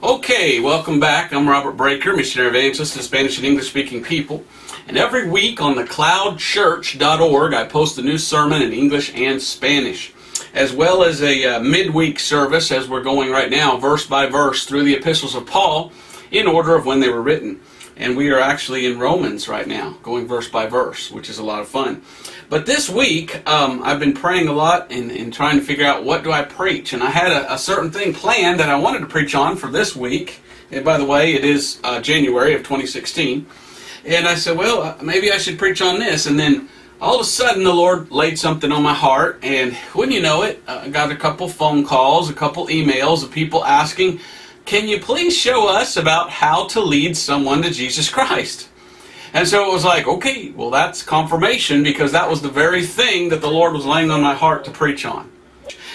Okay, welcome back. I'm Robert Breaker, missionary evangelist to Spanish and English speaking people. And every week on thecloudchurch.org, I post a new sermon in English and Spanish, as well as a uh, midweek service as we're going right now, verse by verse, through the epistles of Paul in order of when they were written. And we are actually in Romans right now, going verse by verse, which is a lot of fun. But this week, um, I've been praying a lot and, and, trying to figure out what do I preach. And I had a, a, certain thing planned that I wanted to preach on for this week. And by the way, it is uh, January of 2016. And I said, well, uh, maybe I should preach on this. And then all of a sudden, the Lord laid something on my heart. And wouldn't you know it, I got a couple phone calls, a couple emails of people asking, can you please show us about how to lead someone to Jesus Christ? And so it was like, okay, well, that's confirmation because that was the very thing that the Lord was laying on my heart to preach on.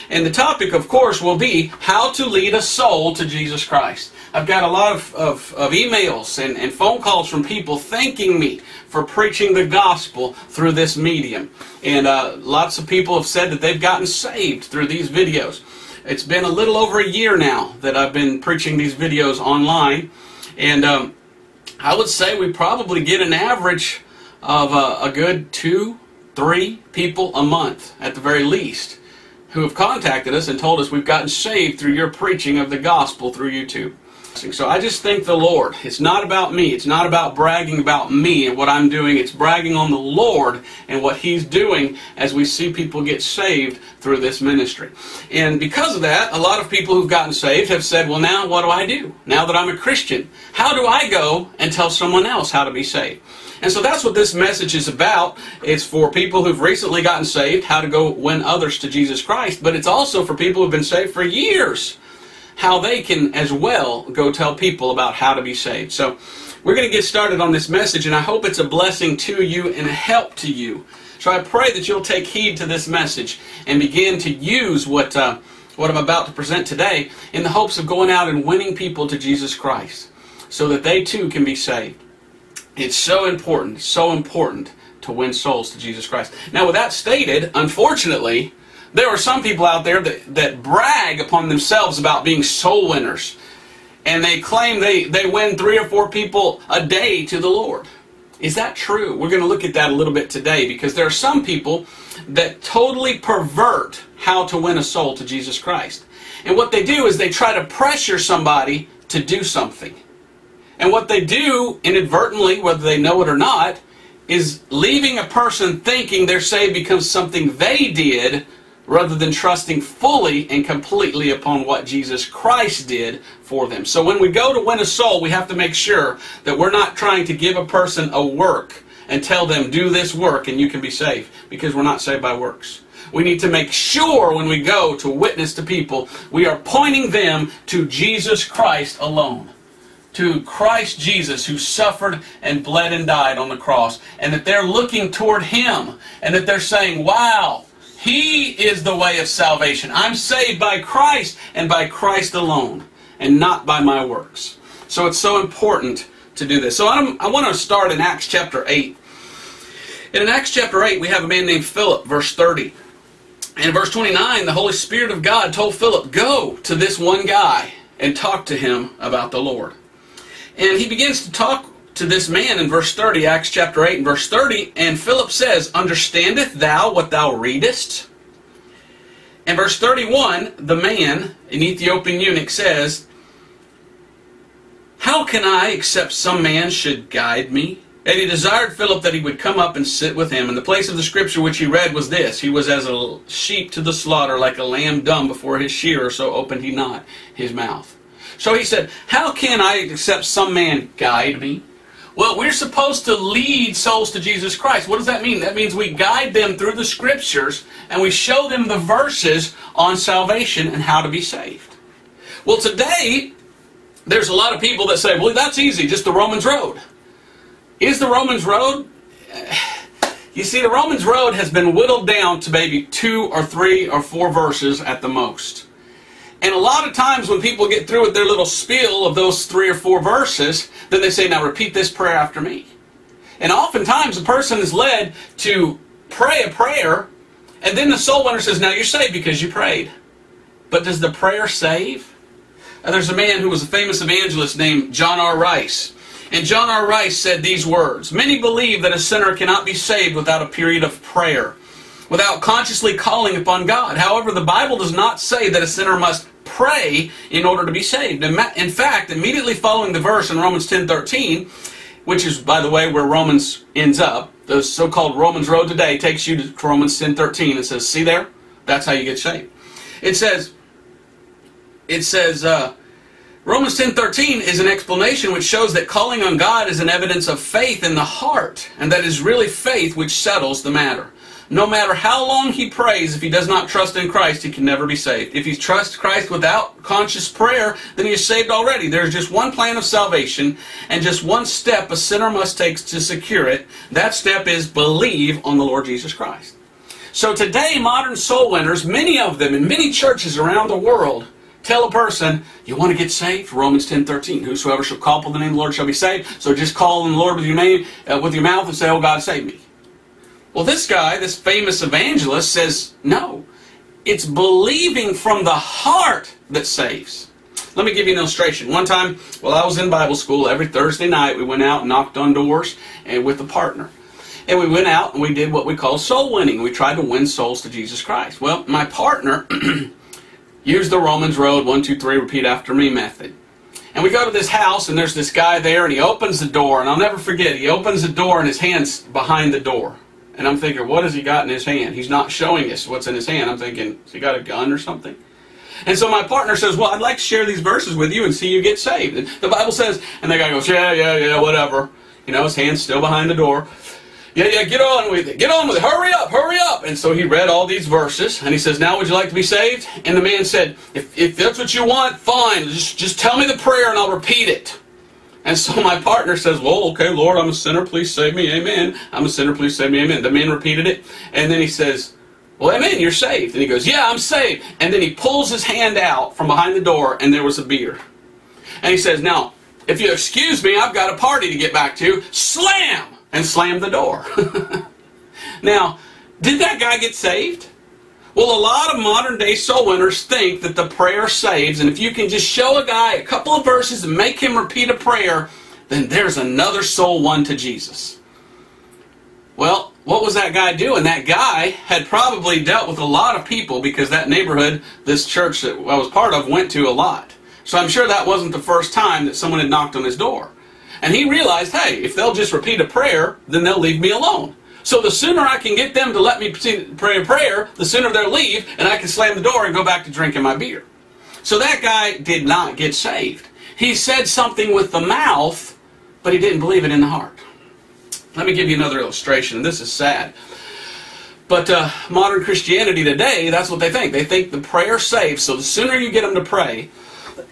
And the topic, of course, will be how to lead a soul to Jesus Christ. I've got a lot of, of, of emails and, and phone calls from people thanking me for preaching the gospel through this medium. And uh, lots of people have said that they've gotten saved through these videos. It's been a little over a year now that I've been preaching these videos online, and um, I would say we probably get an average of a, a good two, three people a month at the very least who have contacted us and told us we've gotten saved through your preaching of the gospel through YouTube. So I just thank the Lord. It's not about me. It's not about bragging about me and what I'm doing. It's bragging on the Lord and what He's doing as we see people get saved through this ministry. And because of that, a lot of people who've gotten saved have said, well, now what do I do? Now that I'm a Christian, how do I go and tell someone else how to be saved? And so that's what this message is about. It's for people who've recently gotten saved, how to go win others to Jesus Christ. But it's also for people who've been saved for years how they can as well go tell people about how to be saved. So we're going to get started on this message, and I hope it's a blessing to you and a help to you. So I pray that you'll take heed to this message and begin to use what, uh, what I'm about to present today in the hopes of going out and winning people to Jesus Christ so that they too can be saved. It's so important, so important to win souls to Jesus Christ. Now, with that stated, unfortunately, there are some people out there that, that brag upon themselves about being soul winners. And they claim they, they win three or four people a day to the Lord. Is that true? We're going to look at that a little bit today because there are some people that totally pervert how to win a soul to Jesus Christ. And what they do is they try to pressure somebody to do something. And what they do inadvertently, whether they know it or not, is leaving a person thinking they're saved because something they did rather than trusting fully and completely upon what Jesus Christ did for them. So when we go to win a soul, we have to make sure that we're not trying to give a person a work and tell them, do this work and you can be saved, because we're not saved by works. We need to make sure when we go to witness to people, we are pointing them to Jesus Christ alone. To Christ Jesus who suffered and bled and died on the cross. And that they're looking toward Him. And that they're saying, wow, he is the way of salvation. I'm saved by Christ and by Christ alone, and not by my works. So it's so important to do this. So I'm, i want to start in Acts chapter 8. And in Acts chapter 8, we have a man named Philip, verse 30. And in verse 29, the Holy Spirit of God told Philip, Go to this one guy and talk to him about the Lord. And he begins to talk to this man in verse 30, Acts chapter 8 and verse 30, and Philip says, Understandest thou what thou readest? And verse 31, the man, an Ethiopian eunuch, says, How can I, except some man should guide me? And he desired Philip that he would come up and sit with him. And the place of the scripture which he read was this He was as a sheep to the slaughter, like a lamb dumb before his shearer, so opened he not his mouth. So he said, How can I, except some man guide me? Well, we're supposed to lead souls to Jesus Christ. What does that mean? That means we guide them through the scriptures and we show them the verses on salvation and how to be saved. Well, today, there's a lot of people that say, well, that's easy, just the Romans Road. Is the Romans Road? You see, the Romans Road has been whittled down to maybe two or three or four verses at the most. And a lot of times when people get through with their little spiel of those three or four verses, then they say, now repeat this prayer after me. And oftentimes a person is led to pray a prayer, and then the soul winner says, now you're saved because you prayed. But does the prayer save? there's a man who was a famous evangelist named John R. Rice. And John R. Rice said these words Many believe that a sinner cannot be saved without a period of prayer, without consciously calling upon God. However, the Bible does not say that a sinner must pray in order to be saved. In fact, immediately following the verse in Romans 10 13, which is, by the way, where Romans ends up, the so called Romans Road today takes you to Romans 10 13 and says, See there? That's how you get saved. It says, it says, uh, Romans 10:13 is an explanation which shows that calling on God is an evidence of faith in the heart, and that is really faith which settles the matter. No matter how long he prays, if he does not trust in Christ, he can never be saved. If he trusts Christ without conscious prayer, then he is saved already. There's just one plan of salvation and just one step a sinner must take to secure it. That step is believe on the Lord Jesus Christ. So today, modern soul winners, many of them in many churches around the world, tell a person, you want to get saved? Romans 10 13. Whosoever shall call upon the name of the Lord shall be saved. So just call on the Lord with your name, uh, with your mouth and say, Oh God, save me. Well, this guy, this famous evangelist, says, No. It's believing from the heart that saves. Let me give you an illustration. One time, while I was in Bible school, every Thursday night we went out and knocked on doors and with a partner. And we went out and we did what we call soul winning. We tried to win souls to Jesus Christ. Well, my partner Use the Romans Road, one, two, three, repeat after me method. And we go to this house, and there's this guy there, and he opens the door, and I'll never forget, he opens the door, and his hand's behind the door. And I'm thinking, what has he got in his hand? He's not showing us what's in his hand. I'm thinking, has he got a gun or something? And so my partner says, well, I'd like to share these verses with you and see you get saved. And the Bible says, and the guy goes, yeah, yeah, yeah, whatever. You know, his hand's still behind the door. Yeah, yeah, get on with it. Get on with it. Hurry up, hurry up. And so he read all these verses, and he says, Now would you like to be saved? And the man said, If, if that's what you want, fine. Just, just tell me the prayer and I'll repeat it. And so my partner says, Well, okay, Lord, I'm a sinner. Please save me. Amen. I'm a sinner. Please save me. Amen. The man repeated it. And then he says, Well, amen. You're saved. And he goes, Yeah, I'm saved. And then he pulls his hand out from behind the door, and there was a beer. And he says, Now, if you excuse me, I've got a party to get back to. Slam! and slam the door. now, did that guy get saved? Well, a lot of modern day soul winners think that the prayer saves, and if you can just show a guy a couple of verses and make him repeat a prayer, then there's another soul won to Jesus. Well, what was that guy doing? That guy had probably dealt with a lot of people because that neighborhood, this church that I was part of, went to a lot. So I'm sure that wasn't the first time that someone had knocked on his door. And he realized, hey, if they'll just repeat a prayer, then they'll leave me alone. So the sooner I can get them to let me pray a prayer, the sooner they'll leave, and I can slam the door and go back to drinking my beer. So that guy did not get saved. He said something with the mouth, but he didn't believe it in the heart. Let me give you another illustration, this is sad. But uh, modern Christianity today, that's what they think. They think the prayer saves. So the sooner you get them to pray,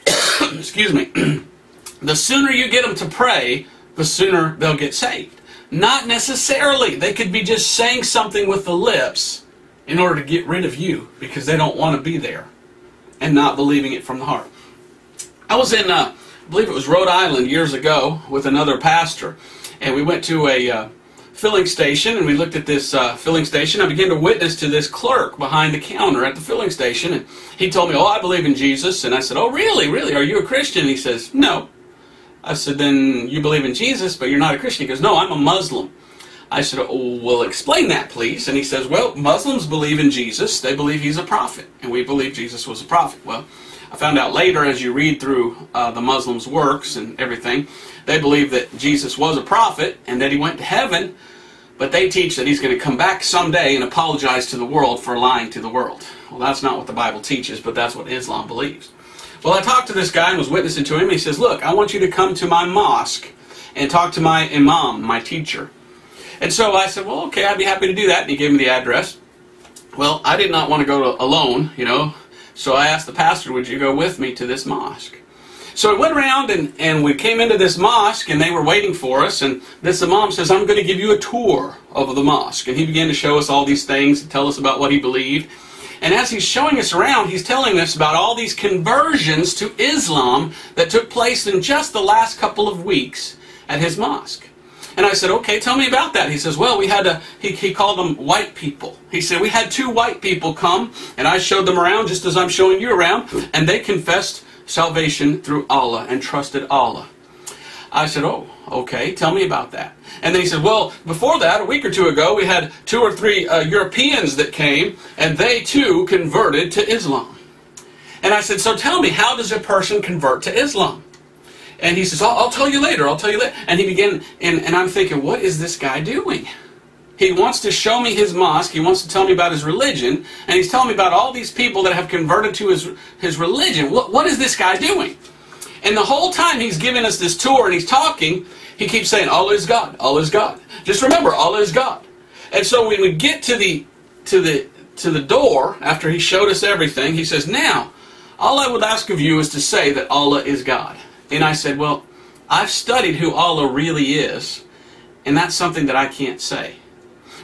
excuse me, the sooner you get them to pray, the sooner they'll get saved. Not necessarily. They could be just saying something with the lips in order to get rid of you because they don't want to be there and not believing it from the heart. I was in, uh, I believe it was Rhode Island years ago with another pastor, and we went to a uh, filling station and we looked at this uh, filling station. I began to witness to this clerk behind the counter at the filling station, and he told me, "Oh, I believe in Jesus." And I said, "Oh, really? Really? Are you a Christian?" And he says, "No." I said, then you believe in Jesus, but you're not a Christian. He goes, no, I'm a Muslim. I said, oh, well, explain that, please. And he says, well, Muslims believe in Jesus. They believe he's a prophet, and we believe Jesus was a prophet. Well, I found out later as you read through uh, the Muslims' works and everything, they believe that Jesus was a prophet and that he went to heaven, but they teach that he's going to come back someday and apologize to the world for lying to the world. Well, that's not what the Bible teaches, but that's what Islam believes. Well, I talked to this guy and was witnessing to him, and he says, Look, I want you to come to my mosque and talk to my imam, my teacher. And so I said, Well, okay, I'd be happy to do that. And he gave me the address. Well, I did not want to go to, alone, you know, so I asked the pastor, Would you go with me to this mosque? So we went around and, and we came into this mosque and they were waiting for us. And this imam says, I'm going to give you a tour of the mosque. And he began to show us all these things and tell us about what he believed. And as he's showing us around, he's telling us about all these conversions to Islam that took place in just the last couple of weeks at his mosque. And I said, okay, tell me about that. He says, well, we had a, he, he called them white people. He said, we had two white people come, and I showed them around just as I'm showing you around, and they confessed salvation through Allah and trusted Allah. I said, Oh, okay, tell me about that. And then he said, Well, before that, a week or two ago, we had two or three uh, Europeans that came, and they too converted to Islam. And I said, So tell me, how does a person convert to Islam? And he says, I'll, I'll tell you later, I'll tell you later. And he began, and, and I'm thinking, What is this guy doing? He wants to show me his mosque. He wants to tell me about his religion. And he's telling me about all these people that have converted to his, his religion. What, what is this guy doing? And the whole time he's giving us this tour and he's talking, he keeps saying, Allah is God, Allah is God. Just remember, Allah is God. And so when we get to the to the to the door, after he showed us everything, he says, Now, all I would ask of you is to say that Allah is God. And I said, Well, I've studied who Allah really is, and that's something that I can't say.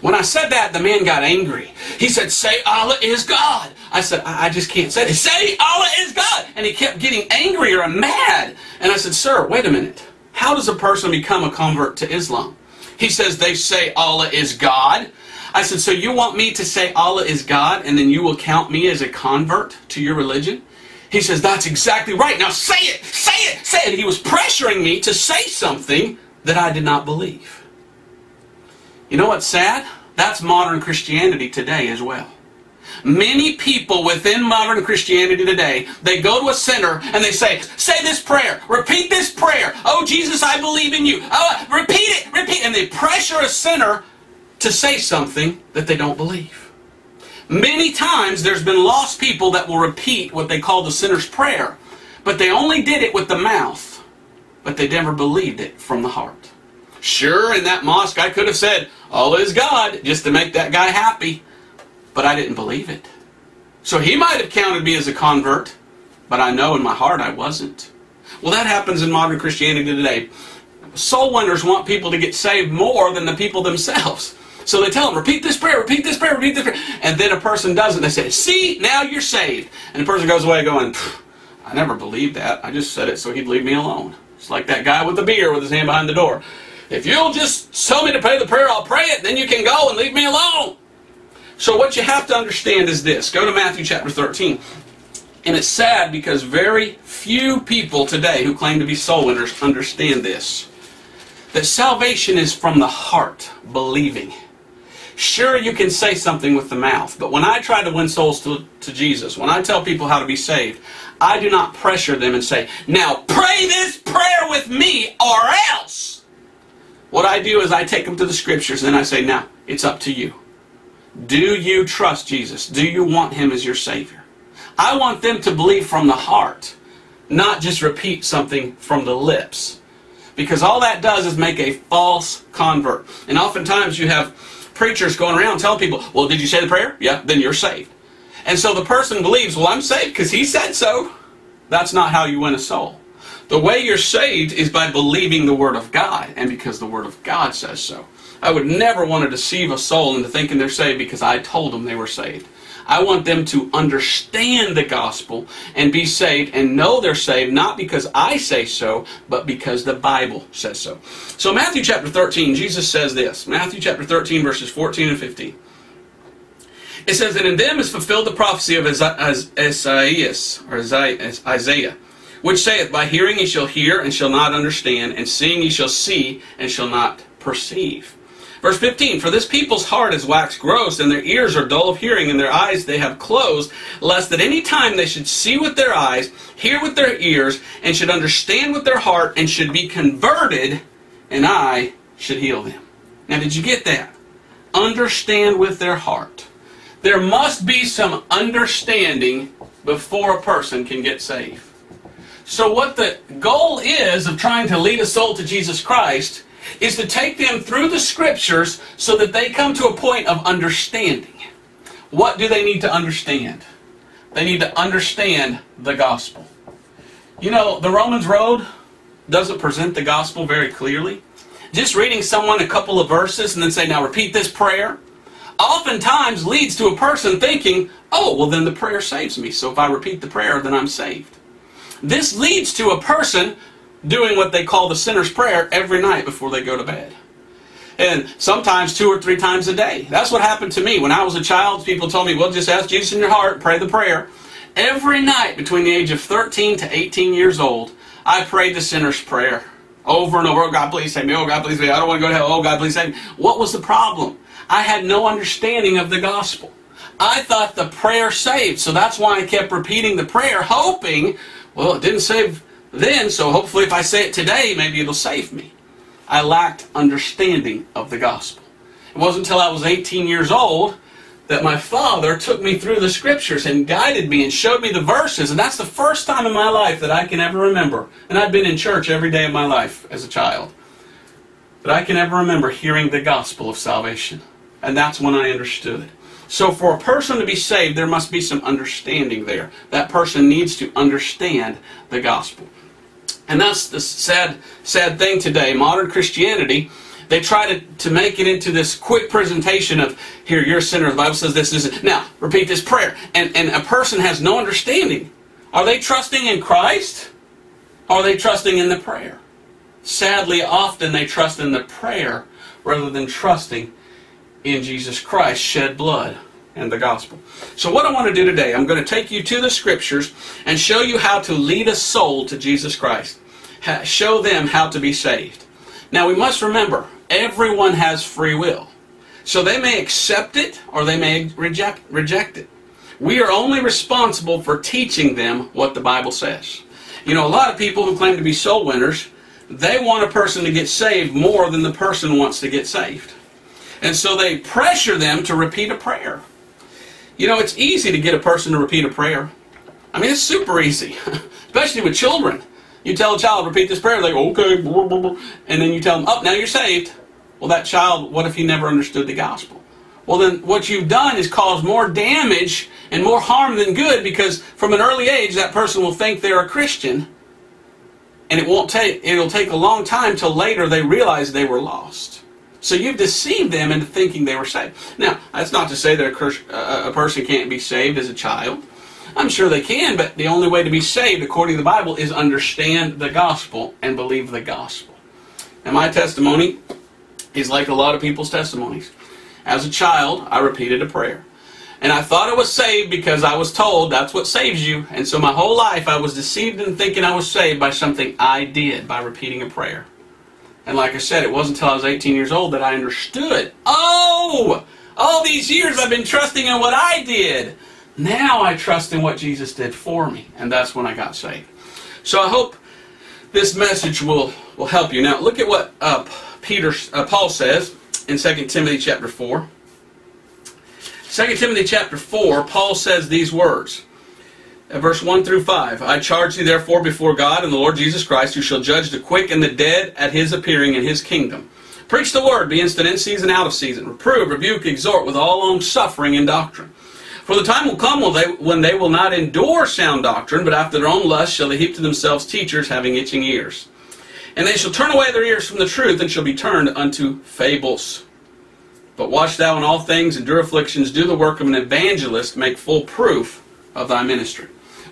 When I said that, the man got angry. He said, Say Allah is God. I said, I, I just can't say it. Say Allah is God. And he kept getting angrier and mad. And I said, Sir, wait a minute. How does a person become a convert to Islam? He says, They say Allah is God. I said, So you want me to say Allah is God and then you will count me as a convert to your religion? He says, That's exactly right. Now say it, say it, say it. He was pressuring me to say something that I did not believe. You know what's sad? That's modern Christianity today as well. Many people within modern Christianity today, they go to a center and they say, say this prayer, repeat this prayer. Oh, Jesus, I believe in you. Oh, repeat it, repeat. And they pressure a sinner to say something that they don't believe. Many times there's been lost people that will repeat what they call the sinner's prayer, but they only did it with the mouth, but they never believed it from the heart. Sure, in that mosque I could have said, Allah is God, just to make that guy happy, but I didn't believe it. So he might have counted me as a convert, but I know in my heart I wasn't. Well, that happens in modern Christianity today. Soul winners want people to get saved more than the people themselves. So they tell them, repeat this prayer, repeat this prayer, repeat this prayer. And then a person does it. They say, see, now you're saved. And the person goes away going, I never believed that. I just said it so he'd leave me alone. It's like that guy with the beer with his hand behind the door. If you'll just tell me to pray the prayer, I'll pray it. Then you can go and leave me alone. So what you have to understand is this. Go to Matthew chapter 13. And it's sad because very few people today who claim to be soul winners understand this. That salvation is from the heart, believing. Sure, you can say something with the mouth, but when I try to win souls to, to Jesus, when I tell people how to be saved, I do not pressure them and say, now pray this prayer with me or else. What I do is I take them to the scriptures and I say, now, it's up to you. Do you trust Jesus? Do you want Him as your Savior? I want them to believe from the heart, not just repeat something from the lips. Because all that does is make a false convert. And oftentimes you have preachers going around telling people, well, did you say the prayer? Yeah, then you're saved. And so the person believes, well, I'm saved because he said so. That's not how you win a soul. The way you're saved is by believing the Word of God and because the Word of God says so. I would never want to deceive a soul into thinking they're saved because I told them they were saved. I want them to understand the gospel and be saved and know they're saved, not because I say so, but because the Bible says so. So, Matthew chapter 13, Jesus says this Matthew chapter 13, verses 14 and 15. It says, And in them is fulfilled the prophecy of Isaiah, or Isaiah, which saith, By hearing ye shall hear and shall not understand, and seeing ye shall see and shall not perceive. Verse 15, For this people's heart is waxed gross, and their ears are dull of hearing, and their eyes they have closed, lest at any time they should see with their eyes, hear with their ears, and should understand with their heart, and should be converted, and I should heal them. Now, did you get that? Understand with their heart. There must be some understanding before a person can get saved. So, what the goal is of trying to lead a soul to Jesus Christ is to take them through the scriptures so that they come to a point of understanding. What do they need to understand? They need to understand the gospel. You know, the Romans Road doesn't present the gospel very clearly. Just reading someone a couple of verses and then say, now repeat this prayer, oftentimes leads to a person thinking, oh, well, then the prayer saves me. So if I repeat the prayer, then I'm saved. This leads to a person doing what they call the sinner's prayer every night before they go to bed. And sometimes two or three times a day. That's what happened to me. When I was a child, people told me, well, just ask Jesus in your heart, pray the prayer. every night between the age of 13 to 18 years old, I prayed the sinner's prayer over and over. Oh, God, please save me. Oh, God, please save me. I don't want to go to hell. Oh, God, please save me. What was the problem? I had no understanding of the gospel. I thought the prayer saved, so that's why I kept repeating the prayer, hoping, well, it didn't save then, so hopefully if I say it today, maybe it'll save me. I lacked understanding of the gospel. It wasn't until I was 18 years old that my father took me through the scriptures and guided me and showed me the verses. And that's the first time in my life that I can ever remember. And I've been in church every day of my life as a child. But I can ever remember hearing the gospel of salvation. And that's when I understood. So for a person to be saved, there must be some understanding there. That person needs to understand the gospel. And that's the sad, sad thing today. Modern Christianity they try to, to make it into this quick presentation of, here, you're a sinner. The Bible says this, this. Now, repeat this prayer. And, and a person has no understanding. Are they trusting in Christ? Are they trusting in the prayer? Sadly, often they trust in the prayer rather than trusting in Jesus Christ shed blood and the gospel. So what I want to do today, I'm going to take you to the scriptures and show you how to lead a soul to Jesus Christ. Show them how to be saved. Now we must remember, everyone has free will. So they may accept it or they may reject, reject it. We are only responsible for teaching them what the Bible says. You know, a lot of people who claim to be soul winners, they want a person to get saved more than the person wants to get saved. And so they pressure them to repeat a prayer. You know, it's easy to get a person to repeat a prayer. I mean, it's super easy, especially with children. You tell a child, repeat this prayer, they go, okay, and then you tell them, oh, now you're saved. Well, that child, what if he never understood the gospel? Well, then what you've done is caused more damage and more harm than good because from an early age, that person will think they're a Christian and it won't take, it'll take a long time till later they realize they were lost. So you've deceived them into thinking they were saved. Now, that's not to say that a, person can't be saved as a child. I'm sure they can, but the only way to be saved, according to the Bible, is understand the gospel and believe the gospel. And my testimony is like a lot of people's testimonies. As a child, I repeated a prayer. And I thought I was saved because I was told that's what saves you. And so my whole life I was deceived in thinking I was saved by something I did by repeating a prayer. And like I said, it wasn't until I was 18 years old that I understood. Oh! All these years I've been trusting in what I did. Now I trust in what Jesus did for me. And that's when I got saved. So I hope this message will, will help you. Now look at what uh, Peter, uh, Paul says in 2 Timothy chapter 4. 2 Timothy chapter 4, Paul says these words. Verse 1 through 5. I charge thee therefore before God and the Lord Jesus Christ, who shall judge the quick and the dead at his appearing in his kingdom. Preach the word, be instant in season, out of season. Reprove, rebuke, exhort with all long suffering and doctrine. For the time will come when they, when they will not endure sound doctrine, but after their own lust shall they heap to themselves teachers having itching ears. And they shall turn away their ears from the truth, and shall be turned unto fables. But watch thou in all things, endure afflictions, do the work of an evangelist, make full proof of thy ministry.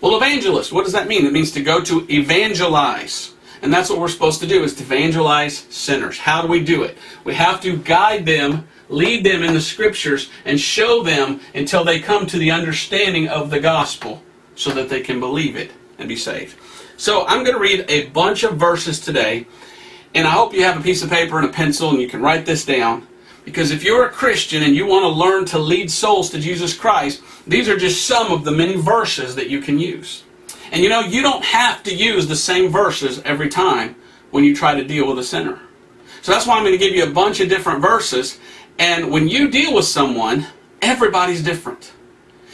Well, evangelist, what does that mean? It means to go to evangelize. And that's what we're supposed to do, is to evangelize sinners. How do we do it? We have to guide them lead them in the scriptures, and show them until they come to the understanding of the gospel so that they can believe it and be saved. So I'm going to read a bunch of verses today, and I hope you have a piece of paper and a pencil and you can write this down. Because if you're a Christian and you want to learn to lead souls to Jesus Christ, these are just some of the many verses that you can use. And you know, you don't have to use the same verses every time when you try to deal with a sinner. So that's why I'm going to give you a bunch of different verses and when you deal with someone, everybody's different.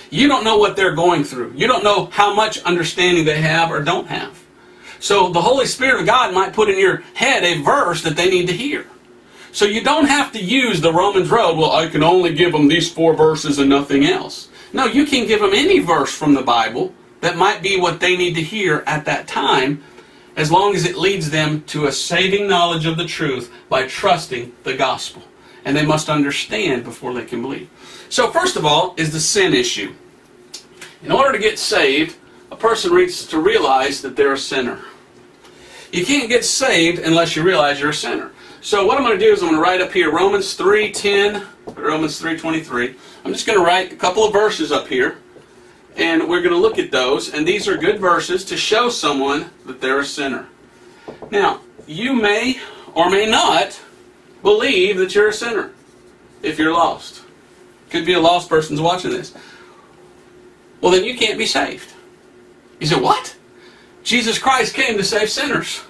You don't know what they're going through. You don't know how much understanding they have or don't have. So the Holy Spirit of God might put in your head a verse that they need to hear. So you don't have to use the Romans road, well, I can only give them these four verses and nothing else. No, you can give them any verse from the Bible that might be what they need to hear at that time, as long as it leads them to a saving knowledge of the truth by trusting the gospel and they must understand before they can believe. So, first of all, is the sin issue. In order to get saved, a person needs to realize that they're a sinner. You can't get saved unless you realize you're a sinner. So what I'm going to do is I'm going to write up here Romans 3:10, Romans 3:23. I'm just going to write a couple of verses up here And we're going to look at those, and these are good verses to show someone that they're a sinner. Now, you may or may not believe that you're a sinner if you're lost. Could be a lost person's watching this. Well, then you can't be saved. You say, what? Jesus Christ came to save sinners.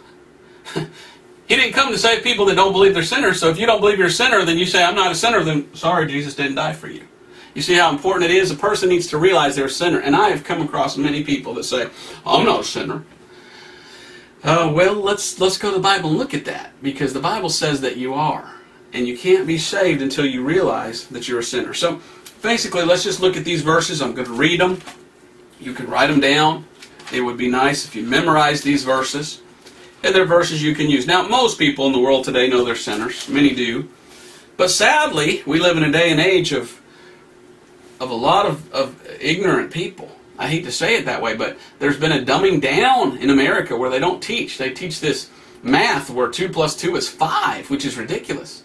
he didn't come to save people that don't believe they're sinners. So if you don't believe you're a sinner, then you say, I'm not a sinner, then sorry, Jesus didn't die for you. You see how important it is? A person needs to realize they're a sinner. And I have come across many people that say, I'm not a sinner. Uh, well, let's let's go to the Bible and look at that because the Bible says that you are, and you can't be saved until you realize that you're a sinner. So, basically, let's just look at these verses. I'm going to read them. You can write them down. It would be nice if you memorize these verses, and they're verses you can use. Now, most people in the world today know they're sinners. Many do, but sadly, we live in a day and age of of a lot of, of ignorant people I hate to say it that way, but there's been a dumbing down in America where they don't teach. They teach this math where 2 plus 2 is 5, which is ridiculous.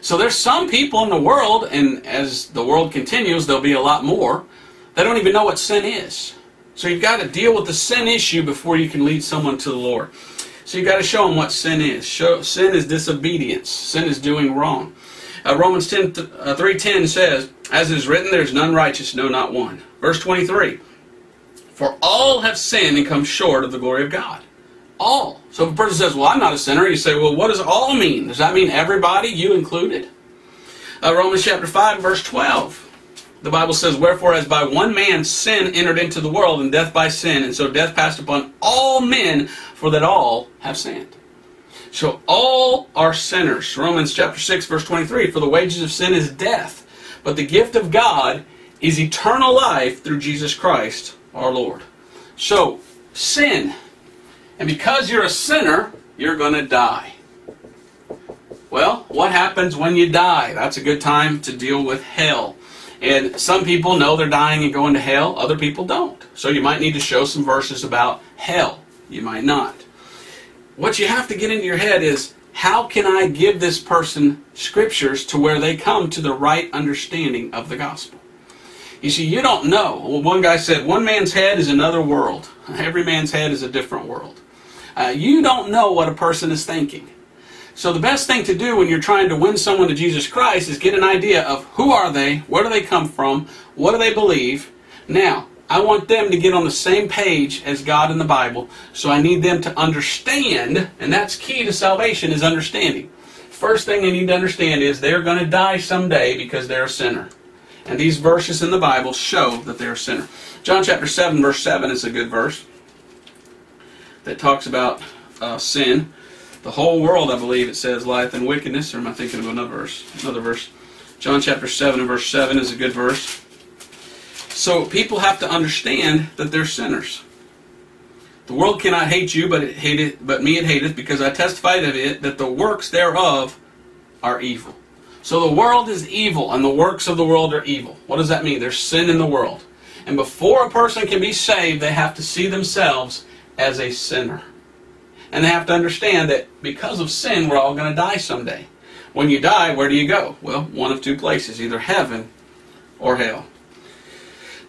So there's some people in the world, and as the world continues, there'll be a lot more, that don't even know what sin is. So you've got to deal with the sin issue before you can lead someone to the Lord. So you've got to show them what sin is. Show, sin is disobedience. Sin is doing wrong. Uh, Romans 10, uh, 3.10 says, As it is written, there is none righteous, no, not one. Verse 23, for all have sinned and come short of the glory of God. All. So if a person says, well, I'm not a sinner, you say, well, what does all mean? Does that mean everybody, you included? Uh, Romans chapter 5, verse 12. The Bible says, Wherefore, as by one man sin entered into the world, and death by sin, and so death passed upon all men, for that all have sinned. So all are sinners. Romans chapter 6, verse 23. For the wages of sin is death, but the gift of God is eternal life through Jesus Christ our Lord. So, sin. And because you're a sinner, you're going to die. Well, what happens when you die? That's a good time to deal with hell. And some people know they're dying and going to hell, other people don't. So you might need to show some verses about hell. You might not. What you have to get into your head is how can I give this person scriptures to where they come to the right understanding of the gospel? You see, you don't know. Well, one guy said, one man's head is another world. Every man's head is a different world. Uh, you don't know what a person is thinking. So the best thing to do when you're trying to win someone to Jesus Christ is get an idea of who are they, where do they come from, what do they believe. Now, I want them to get on the same page as God in the Bible, so I need them to understand, and that's key to salvation is understanding. First thing they need to understand is they're going to die someday because they're a sinner. And these verses in the Bible show that they're a sinner. John chapter 7, verse 7 is a good verse that talks about uh, sin. The whole world, I believe, it says, lieth in wickedness. Or am I thinking of another verse? Another verse. John chapter 7 and verse 7 is a good verse. So people have to understand that they're sinners. The world cannot hate you, but it hated, but me it hateth, because I testified of it that the works thereof are evil. So the world is evil, and the works of the world are evil. What does that mean? There's sin in the world. And before a person can be saved, they have to see themselves as a sinner. And they have to understand that because of sin, we're all going to die someday. When you die, where do you go? Well, one of two places either heaven or hell.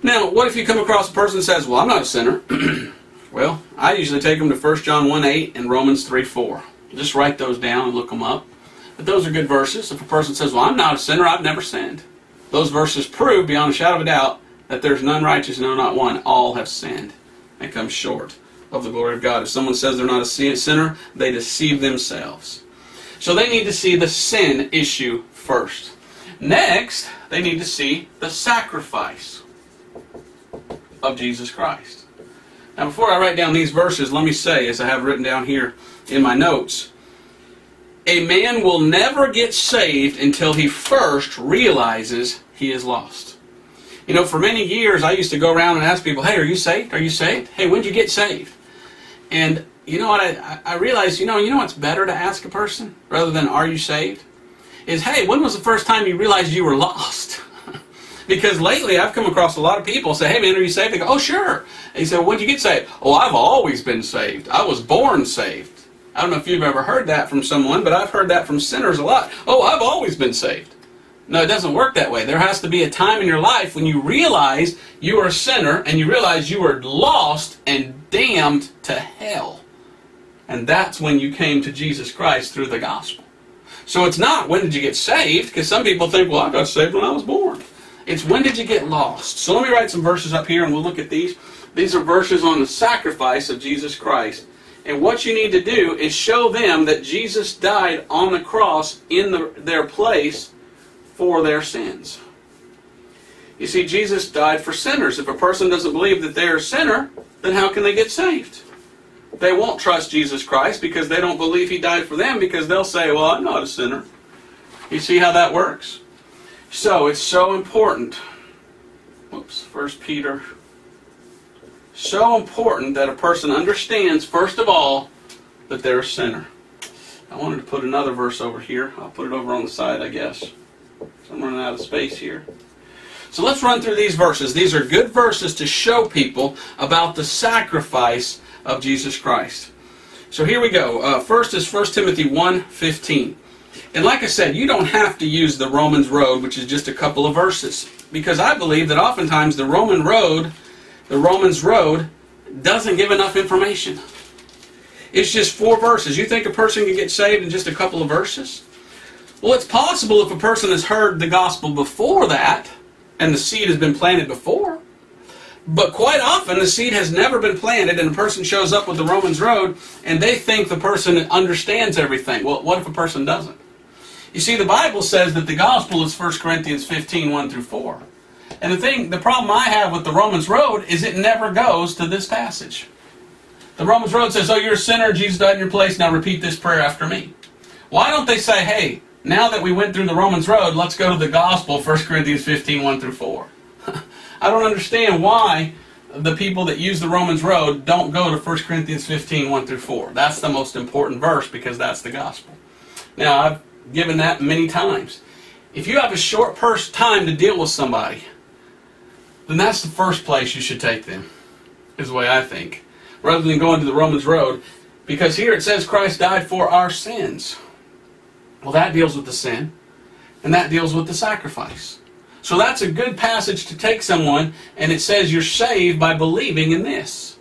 Now, what if you come across a person that says, Well, I'm not a sinner? well, I usually take them to 1 John 1 8 and Romans 3 4. Just write those down and look them up. But those are good verses. If a person says, Well, I'm not a sinner, I've never sinned. Those verses prove beyond a shadow of a doubt that there's none righteous, no, not one. All have sinned and come short of the glory of God. If someone says they're not a sinner, they deceive themselves. So they need to see the sin issue first. Next, they need to see the sacrifice of Jesus Christ. Now, before I write down these verses, let me say, as I have written down here in my notes, a man will never get saved until he first realizes he is lost. You know, for many years I used to go around and ask people, hey, are you saved? Are you saved? Hey, when'd you get saved? And you know what I, I realized, you know, you know what's better to ask a person rather than are you saved? Is, hey, when was the first time you realized you were lost? because lately I've come across a lot of people say, hey man, are you saved? They go, oh sure. And he said, when'd you get saved? Oh, I've always been saved. I was born saved. I don't know if you've ever heard that from someone, but I've heard that from sinners a lot. Oh, I've always been saved. No, it doesn't work that way. There has to be a time in your life when you realize you are a sinner and you realize you are lost and damned to hell. And that's when you came to Jesus Christ through the gospel. So it's not when did you get saved, because some people think, well, I got saved when I was born. It's when did you get lost. So let me write some verses up here and we'll look at these. These are verses on the sacrifice of Jesus Christ. And what you need to do is show them that Jesus died on the cross in the, their place for their sins. You see, Jesus died for sinners. If a person doesn't believe that they're a sinner, then how can they get saved? They won't trust Jesus Christ because they don't believe He died for them because they'll say, Well, I'm not a sinner. You see how that works? So it's so important. Whoops, First Peter. So important that a person understands, first of all, that they're a sinner. I wanted to put another verse over here. I'll put it over on the side, I guess. I'm running out of space here. So let's run through these verses. These are good verses to show people about the sacrifice of Jesus Christ. So here we go. Uh, first is 1 Timothy 1.15. And like I said, you don't have to use the Romans road, which is just a couple of verses. Because I believe that oftentimes the Roman road, the Romans road, doesn't give enough information. It's just four verses. You think a person can get saved in just a couple of verses? Well, it's possible if a person has heard the gospel before that, and the seed has been planted before. But quite often, the seed has never been planted, and a person shows up with the Romans Road, and they think the person understands everything. Well, what if a person doesn't? You see, the Bible says that the gospel is 1 Corinthians 15 1 through 4. And the thing, the problem I have with the Romans Road is it never goes to this passage. The Romans Road says, Oh, you're a sinner, Jesus died in your place, now repeat this prayer after me. Why don't they say, Hey, now that we went through the Romans road, let's go to the gospel, 1 Corinthians 15, 1 through 4. I don't understand why the people that use the Romans road don't go to 1 Corinthians 15, 1 through 4. That's the most important verse because that's the gospel. Now, I've given that many times. If you have a short time to deal with somebody, then that's the first place you should take them, is the way I think, rather than going to the Romans road. Because here it says Christ died for our sins. Well, that deals with the sin, and that deals with the sacrifice. So that's a good passage to take someone, and it says you're saved by believing in this.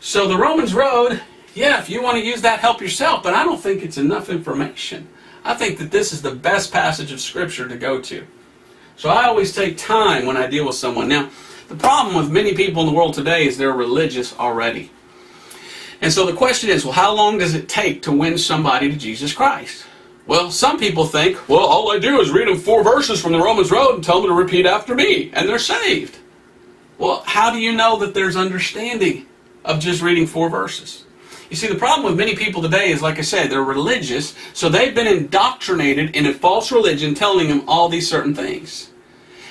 So the Romans Road, yeah, if you want to use that, help yourself, but I don't think it's enough information. I think that this is the best passage of Scripture to go to. So I always take time when I deal with someone. Now, the problem with many people in the world today is they're religious already. And so the question is, well, how long does it take to win somebody to Jesus Christ? Well, some people think, well, all I do is read them four verses from the Romans Road and tell them to repeat after me, and they're saved. Well, how do you know that there's understanding of just reading four verses? You see, the problem with many people today is, like I said, they're religious, so they've been indoctrinated in a false religion telling them all these certain things.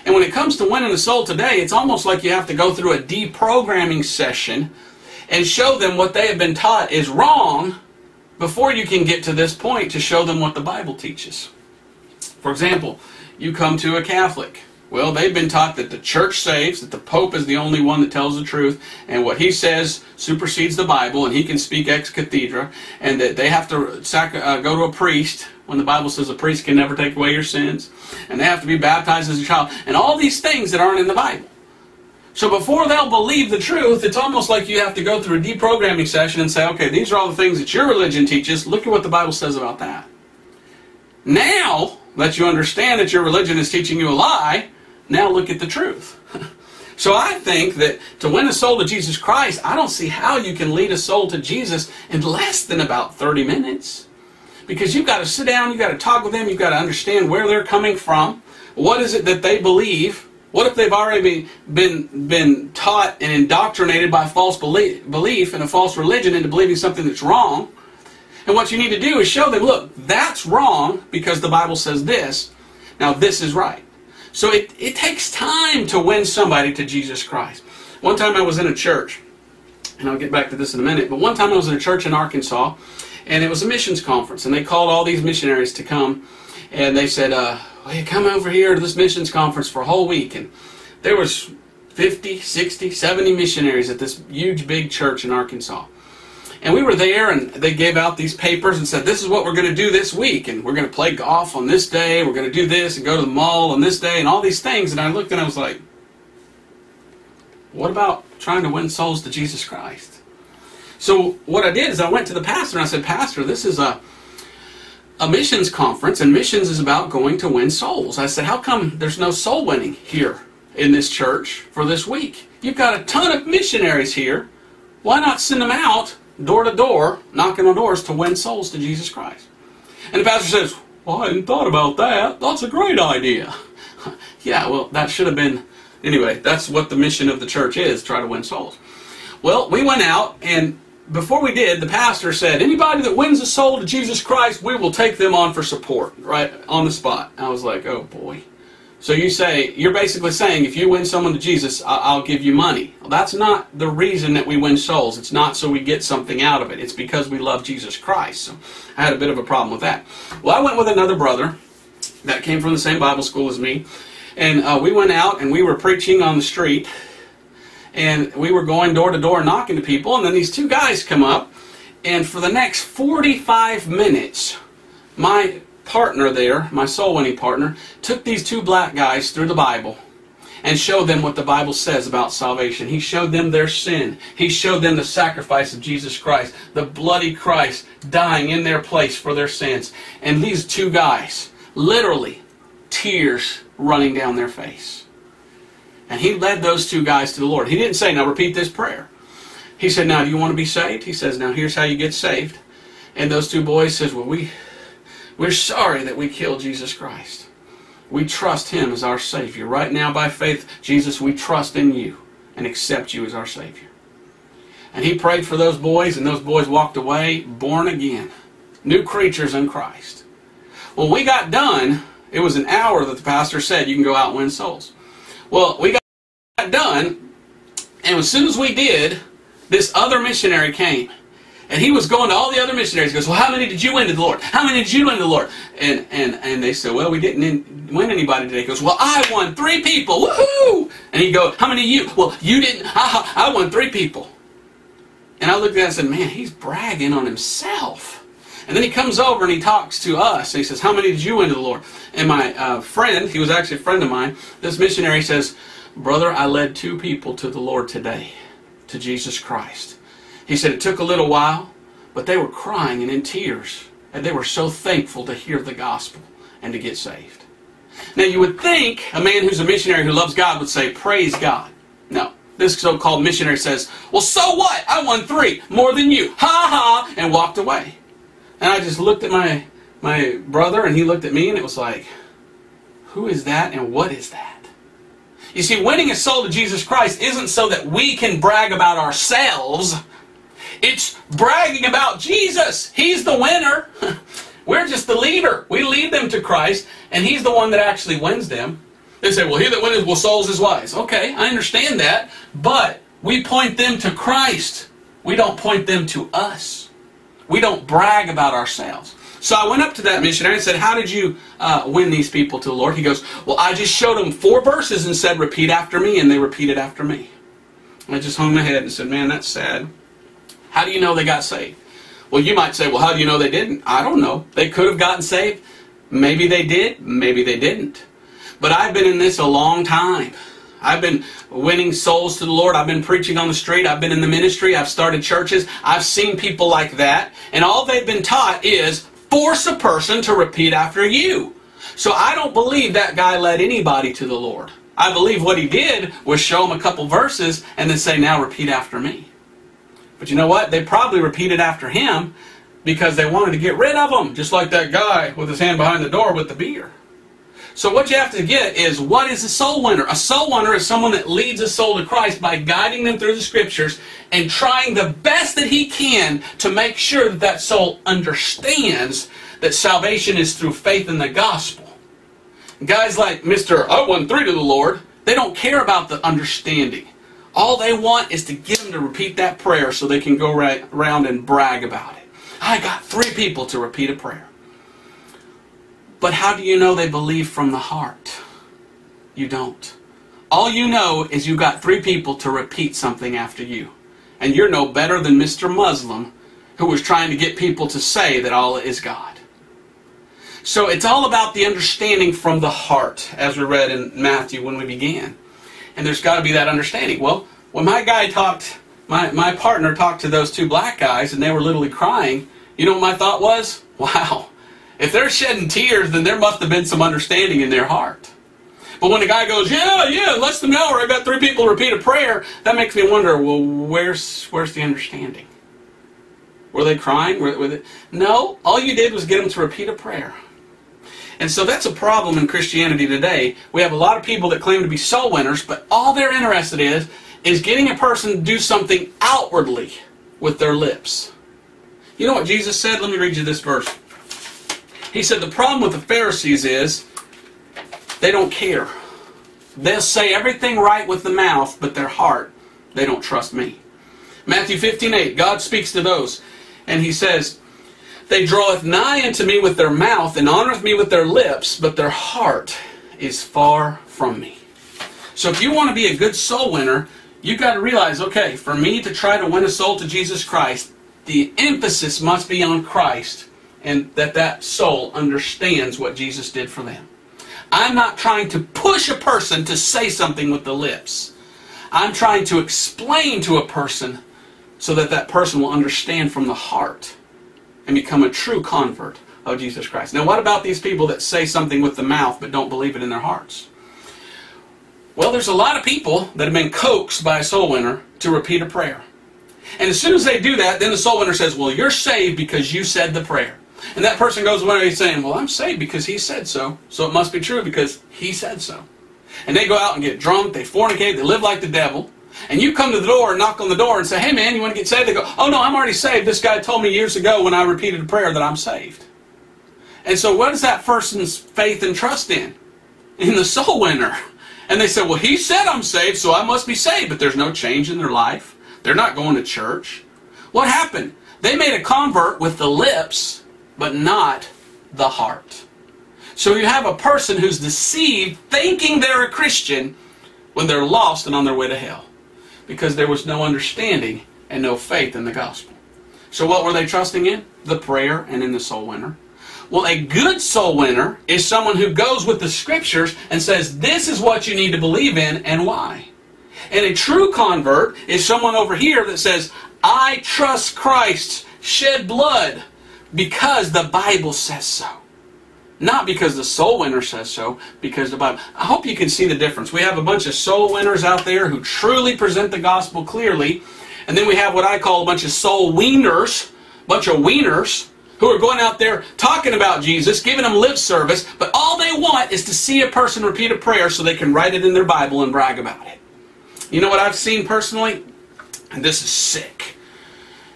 And when it comes to winning a soul today, it's almost like you have to go through a deprogramming session and show them what they have been taught is wrong before you can get to this point to show them what the Bible teaches. For example, you come to a Catholic. Well, they've been taught that the church saves, that the Pope is the only one that tells the truth, and what he says supersedes the Bible, and he can speak ex cathedra, and that they have to sac- uh, go to a priest when the Bible says a priest can never take away your sins, and they have to be baptized as a child, and all these things that aren't in the Bible. So before they'll believe the truth, it's almost like you have to go through a deprogramming session and say, okay, these are all the things that your religion teaches. Look at what the Bible says about that. Now that you understand that your religion is teaching you a lie, now look at the truth. so I think that to win a soul to Jesus Christ, I don't see how you can lead a soul to Jesus in less than about 30 minutes. Because you've got to sit down, you've got to talk with them, you've got to understand where they're coming from, what is it that they believe, what if they've already been, been, been taught and indoctrinated by false belief, belief and a false religion into believing something that's wrong? And what you need to do is show them, look, that's wrong because the Bible says this. Now this is right. So it, it takes time to win somebody to Jesus Christ. One time I was in a church, and I'll get back to this in a minute, but one time I was in a church in Arkansas, and it was a missions conference, and they called all these missionaries to come, and they said, uh, Oh, well, come over here to this missions conference for a whole week. And there was 50, 60, 70 missionaries at this huge big church in Arkansas. And we were there, and they gave out these papers and said, This is what we're going to do this week. And we're going to play golf on this day. We're going to do this and go to the mall on this day and all these things. And I looked and I was like, What about trying to win souls to Jesus Christ? So what I did is I went to the pastor and I said, Pastor, this is a a missions conference, and missions is about going to win souls. I said, How come there's no soul winning here in this church for this week? You've got a ton of missionaries here. Why not send them out door to door, knocking on doors to win souls to Jesus Christ? And the pastor says, Well, I hadn't thought about that. That's a great idea. yeah, well, that should have been. Anyway, that's what the mission of the church is try to win souls. Well, we went out, and before we did, the pastor said, anybody that wins a soul to Jesus Christ, we will take them on for support, right on the spot. I was like, oh boy. So you say, you're basically saying, if you win someone to Jesus, I'll give you money. Well, that's not the reason that we win souls. It's not so we get something out of it. It's because we love Jesus Christ. So I had a bit of a problem with that. Well, I went with another brother that came from the same Bible school as me. And uh, we went out and we were preaching on the street and we were going door to door knocking to people, and then these two guys come up, and for the next 45 minutes, my partner there, my soul winning partner, took these two black guys through the Bible and showed them what the Bible says about salvation. He showed them their sin. He showed them the sacrifice of Jesus Christ, the bloody Christ dying in their place for their sins. And these two guys, literally, tears running down their face. And he led those two guys to the Lord. He didn't say, now repeat this prayer. He said, now do you want to be saved? He says, now here's how you get saved. And those two boys says, well, we, we're sorry that we killed Jesus Christ. We trust him as our Savior. Right now, by faith, Jesus, we trust in you and accept you as our Savior. And he prayed for those boys, and those boys walked away born again, new creatures in Christ. When we got done, it was an hour that the pastor said you can go out and win souls. Well, we got done, and as soon as we did, this other missionary came. And he was going to all the other missionaries. He goes, Well, how many did you win to the Lord? How many did you win to the Lord? And and and they said, Well, we didn't in, win anybody today. He goes, Well, I won three people. Woohoo! And he goes, How many you? Well, you didn't. I, I won three people. And I looked at him and said, Man, he's bragging on himself. And then he comes over and he talks to us. And he says, How many did you win to the Lord? And my uh, friend, he was actually a friend of mine, this missionary says, Brother, I led two people to the Lord today, to Jesus Christ. He said it took a little while, but they were crying and in tears, and they were so thankful to hear the gospel and to get saved. Now, you would think a man who's a missionary who loves God would say, Praise God. No. This so called missionary says, Well, so what? I won three, more than you. Ha ha! And walked away. And I just looked at my, my brother, and he looked at me, and it was like, Who is that, and what is that? You see, winning a soul to Jesus Christ isn't so that we can brag about ourselves. It's bragging about Jesus. He's the winner. We're just the leader. We lead them to Christ, and He's the one that actually wins them. They say, well, he that winneth will souls is wise. Okay, I understand that, but we point them to Christ. We don't point them to us. We don't brag about ourselves. So I went up to that missionary and said, How did you uh, win these people to the Lord? He goes, Well, I just showed them four verses and said, Repeat after me, and they repeated after me. I just hung my head and said, Man, that's sad. How do you know they got saved? Well, you might say, Well, how do you know they didn't? I don't know. They could have gotten saved. Maybe they did, maybe they didn't. But I've been in this a long time. I've been winning souls to the Lord. I've been preaching on the street. I've been in the ministry. I've started churches. I've seen people like that. And all they've been taught is force a person to repeat after you. So I don't believe that guy led anybody to the Lord. I believe what he did was show them a couple verses and then say, now repeat after me. But you know what? They probably repeated after him because they wanted to get rid of him, just like that guy with his hand behind the door with the beer. So what you have to get is what is a soul winner? A soul winner is someone that leads a soul to Christ by guiding them through the scriptures and trying the best that he can to make sure that that soul understands that salvation is through faith in the gospel. Guys like Mr. I won three to the Lord, they don't care about the understanding. All they want is to get them to repeat that prayer so they can go right around and brag about it. I got three people to repeat a prayer. But how do you know they believe from the heart? You don't. All you know is you got three people to repeat something after you. And you're no better than Mr. Muslim who was trying to get people to say that Allah is God. So it's all about the understanding from the heart, as we read in Matthew when we began. And there's got to be that understanding. Well, when my guy talked, my, my partner talked to those two black guys and they were literally crying, you know what my thought was? Wow. If they're shedding tears, then there must have been some understanding in their heart. But when the guy goes, yeah, yeah, less than an hour, I've got three people repeat a prayer, that makes me wonder, well, where's, where's the understanding? Were they crying? Were, were they... No, all you did was get them to repeat a prayer. And so that's a problem in Christianity today. We have a lot of people that claim to be soul winners, but all they're interested in is, is getting a person to do something outwardly with their lips. You know what Jesus said? Let me read you this verse. He said the problem with the Pharisees is they don't care. They'll say everything right with the mouth, but their heart, they don't trust me. Matthew 15, 8, God speaks to those, and he says, They draweth nigh unto me with their mouth, and honoreth me with their lips, but their heart is far from me. So if you want to be a good soul winner, you've got to realize, okay, for me to try to win a soul to Jesus Christ, the emphasis must be on Christ, and that that soul understands what Jesus did for them. I'm not trying to push a person to say something with the lips. I'm trying to explain to a person so that that person will understand from the heart and become a true convert of Jesus Christ. Now, what about these people that say something with the mouth but don't believe it in their hearts? Well, there's a lot of people that have been coaxed by a soul winner to repeat a prayer. And as soon as they do that, then the soul winner says, Well, you're saved because you said the prayer. And that person goes away saying, Well, I'm saved because he said so, so it must be true because he said so. And they go out and get drunk, they fornicate, they live like the devil. And you come to the door and knock on the door and say, Hey man, you want to get saved? They go, Oh no, I'm already saved. This guy told me years ago when I repeated a prayer that I'm saved. And so what is that person's faith and trust in? In the soul winner. And they say, Well, he said I'm saved, so I must be saved. But there's no change in their life. They're not going to church. What happened? They made a convert with the lips, but not the heart. So you have a person who's deceived thinking they're a Christian when they're lost and on their way to hell because there was no understanding and no faith in the gospel. So what were they trusting in? The prayer and in the soul winner. Well, a good soul winner is someone who goes with the scriptures and says, this is what you need to believe in and why. And a true convert is someone over here that says, I trust Christ's shed blood because the Bible says so. Not because the soul winner says so, because the Bible. I hope you can see the difference. We have a bunch of soul winners out there who truly present the gospel clearly, and then we have what I call a bunch of soul wieners, bunch of wieners, who are going out there talking about Jesus, giving them lip service, but all they want is to see a person repeat a prayer so they can write it in their Bible and brag about it. You know what I've seen personally? And this is sick.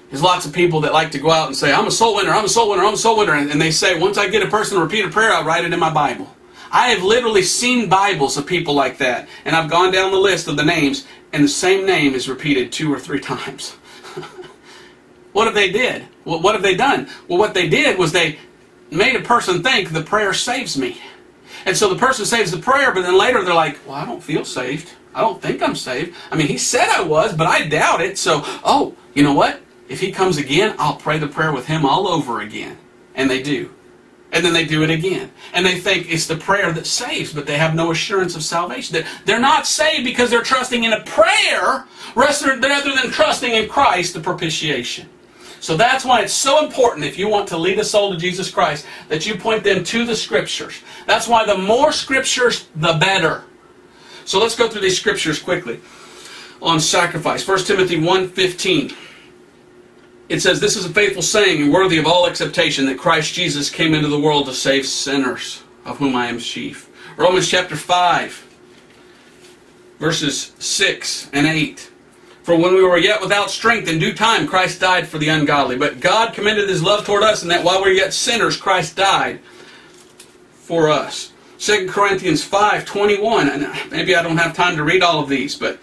There's lots of people that like to go out and say, I'm a soul winner, I'm a soul winner, I'm a soul winner. And they say, once I get a person to repeat a prayer, I'll write it in my Bible. I have literally seen Bibles of people like that. And I've gone down the list of the names, and the same name is repeated two or three times. what have they did? Well, what have they done? Well, what they did was they made a person think the prayer saves me. And so the person saves the prayer, but then later they're like, well, I don't feel saved. I don't think I'm saved. I mean, he said I was, but I doubt it. So, oh, you know what? If he comes again, I'll pray the prayer with him all over again. And they do. And then they do it again. And they think it's the prayer that saves, but they have no assurance of salvation. They're not saved because they're trusting in a prayer rather than trusting in Christ, the propitiation. So that's why it's so important if you want to lead a soul to Jesus Christ that you point them to the Scriptures. That's why the more Scriptures, the better. So let's go through these Scriptures quickly on sacrifice. 1 Timothy 1.15 it says, This is a faithful saying and worthy of all acceptation that Christ Jesus came into the world to save sinners, of whom I am chief. Romans chapter 5, verses 6 and 8. For when we were yet without strength, in due time Christ died for the ungodly. But God commended his love toward us, and that while we were yet sinners, Christ died for us. 2 Corinthians 5, 21. And maybe I don't have time to read all of these, but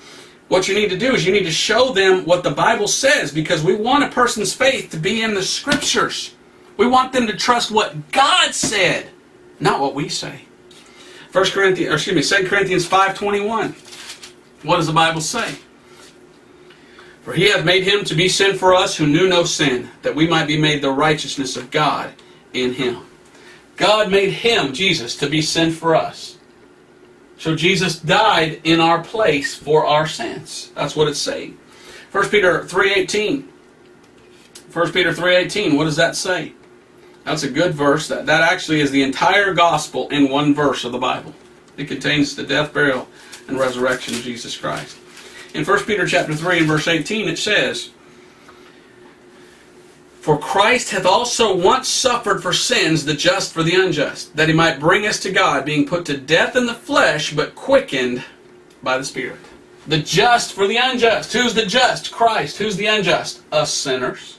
what you need to do is you need to show them what the Bible says because we want a person's faith to be in the Scriptures. We want them to trust what God said, not what we say. 1 Corinthians, excuse me, 2 Corinthians 5.21. What does the Bible say? For he hath made him to be sin for us who knew no sin, that we might be made the righteousness of God in him. God made him, Jesus, to be sin for us. So Jesus died in our place for our sins. That's what it's saying. 1 Peter 3.18. 1 Peter 3.18, what does that say? That's a good verse. That, that actually is the entire gospel in one verse of the Bible. It contains the death, burial, and resurrection of Jesus Christ. In 1 Peter chapter 3 and verse 18 it says, For Christ hath also once suffered for sins, the just for the unjust, that he might bring us to God, being put to death in the flesh, but quickened by the Spirit. The just for the unjust. Who's the just? Christ. Who's the unjust? Us sinners.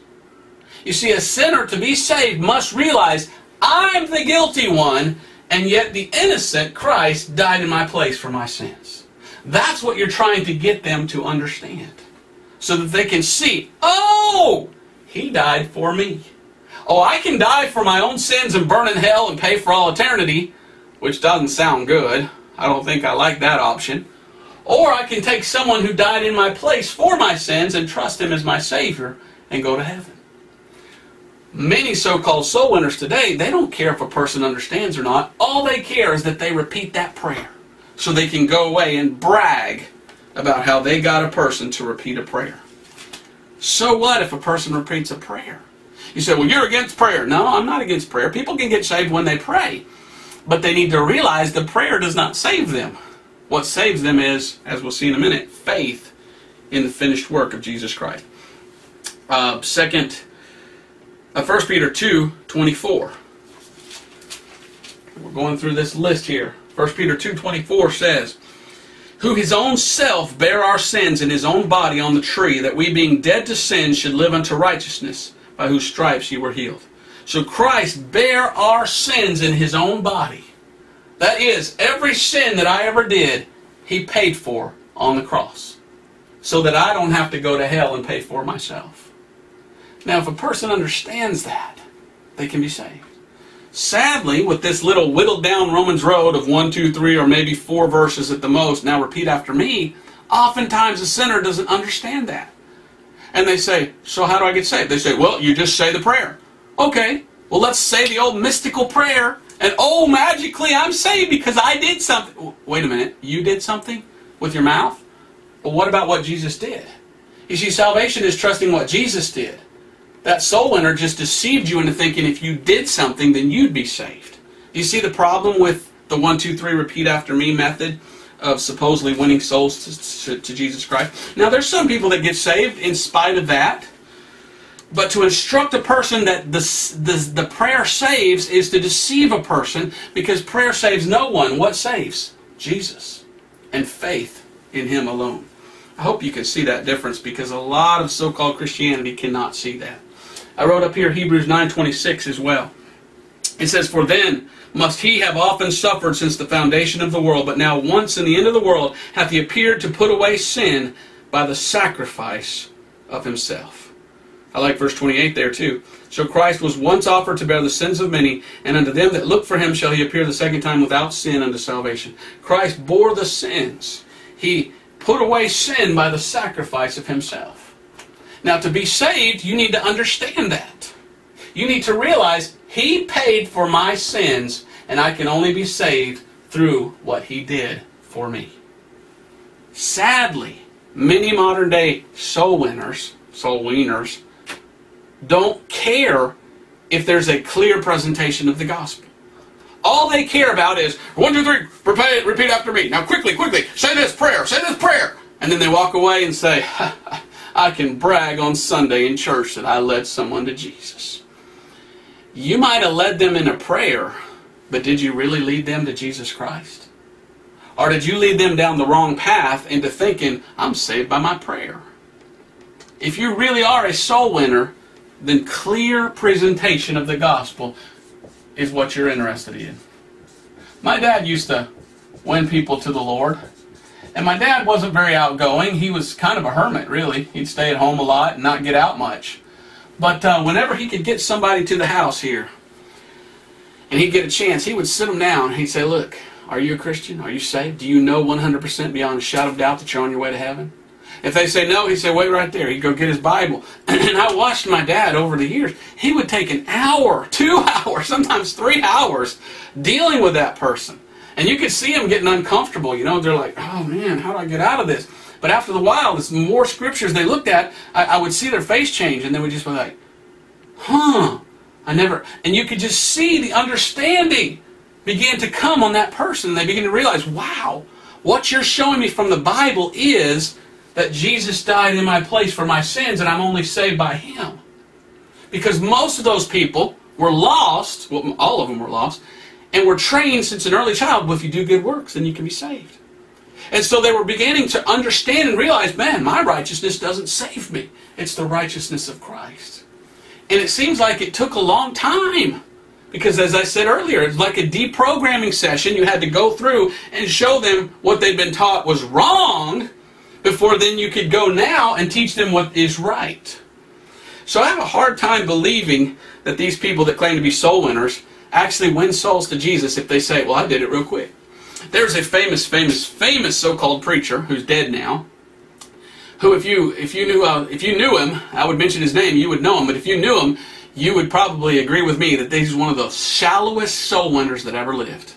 You see, a sinner to be saved must realize I'm the guilty one, and yet the innocent Christ died in my place for my sins. That's what you're trying to get them to understand. So that they can see, oh, he died for me. Oh, I can die for my own sins and burn in hell and pay for all eternity, which doesn't sound good. I don't think I like that option. Or I can take someone who died in my place for my sins and trust him as my Savior and go to heaven. Many so-called soul winners today, they don't care if a person understands or not. All they care is that they repeat that prayer so they can go away and brag about how they got a person to repeat a prayer. So what if a person repeats a prayer? You say, well, you're against prayer. No, I'm not against prayer. People can get saved when they pray. But they need to realize the prayer does not save them. What saves them is, as we'll see in a minute, faith in the finished work of Jesus Christ. Uh, second, uh, 1 Peter 2, 24. We're going through this list here. 1 Peter 2.24 says, Who his own self bare our sins in his own body on the tree, that we being dead to sin should live unto righteousness, by whose stripes ye were healed. So Christ bare our sins in his own body. That is, every sin that I ever did, he paid for on the cross. So that I don't have to go to hell and pay for myself. Now, if a person understands that, they can be saved. Sadly, with this little whittled down Romans road of one, two, three, or maybe four verses at the most, now repeat after me, oftentimes a sinner doesn't understand that. And they say, So how do I get saved? They say, Well, you just say the prayer. Okay, well, let's say the old mystical prayer, and oh, magically I'm saved because I did something. Wait a minute, you did something with your mouth? Well, what about what Jesus did? You see, salvation is trusting what Jesus did that soul winner just deceived you into thinking if you did something, then you'd be saved. You see the problem with the one, two, three, repeat after me method of supposedly winning souls to, to, to Jesus Christ? Now, there's some people that get saved in spite of that. But to instruct a person that the, the, the prayer saves is to deceive a person because prayer saves no one. What saves? Jesus and faith in Him alone. I hope you can see that difference because a lot of so-called Christianity cannot see that. I wrote up here Hebrews 9.26 as well. It says, For then must he have often suffered since the foundation of the world, but now once in the end of the world hath he appeared to put away sin by the sacrifice of himself. I like verse 28 there too. So Christ was once offered to bear the sins of many, and unto them that look for him shall he appear the second time without sin unto salvation. Christ bore the sins. He put away sin by the sacrifice of himself. Now, to be saved, you need to understand that. You need to realize He paid for my sins, and I can only be saved through what He did for me. Sadly, many modern day soul winners, soul winners, don't care if there's a clear presentation of the gospel. All they care about is one, two, three, repeat, repeat after me. Now, quickly, quickly, say this prayer, say this prayer. And then they walk away and say, I can brag on Sunday in church that I led someone to Jesus. You might have led them in a prayer, but did you really lead them to Jesus Christ? Or did you lead them down the wrong path into thinking, I'm saved by my prayer? If you really are a soul winner, then clear presentation of the gospel is what you're interested in. My dad used to win people to the Lord. And my dad wasn't very outgoing. He was kind of a hermit, really. He'd stay at home a lot and not get out much. But uh, whenever he could get somebody to the house here, and he'd get a chance, he would sit them down. and He'd say, Look, are you a Christian? Are you saved? Do you know 100% beyond a shadow of doubt that you're on your way to heaven? If they say no, he'd say, wait right there. He'd go get his Bible. and I watched my dad over the years. He would take an hour, two hours, sometimes three hours dealing with that person. And you could see them getting uncomfortable. You know, they're like, oh man, how do I get out of this? But after the while, the more scriptures they looked at, I, I would see their face change, and they would just be like, huh, I never. And you could just see the understanding begin to come on that person. They begin to realize, wow, what you're showing me from the Bible is that Jesus died in my place for my sins, and I'm only saved by Him. Because most of those people were lost, well, all of them were lost, and were trained since an early child, well, if you do good works, then you can be saved. And so they were beginning to understand and realize, man, my righteousness doesn't save me. It's the righteousness of Christ. And it seems like it took a long time. Because as I said earlier, it's like a deprogramming session. You had to go through and show them what they'd been taught was wrong before then you could go now and teach them what is right. So I have a hard time believing that these people that claim to be soul winners actually win souls to Jesus if they say, well, I did it real quick. There's a famous, famous, famous so-called preacher who's dead now, who if you if you knew uh, if you knew him, I would mention his name, you would know him. But if you knew him, you would probably agree with me that he's one of the shallowest soul winners that ever lived.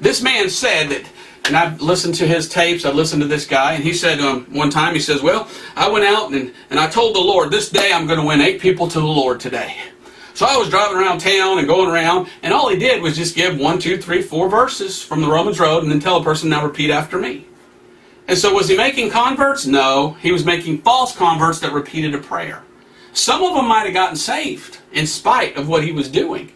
This man said that, and I've listened to his tapes, I've listened to this guy, and he said um, one time, he says, well, I went out and, and I told the Lord, this day I'm going to win eight people to the Lord today. So I was driving around town and going around, and all he did was just give one, two, three, four verses from the Romans Road and then tell a person, now repeat after me. And so was he making converts? No. He was making false converts that repeated a prayer. Some of them might have gotten saved in spite of what he was doing.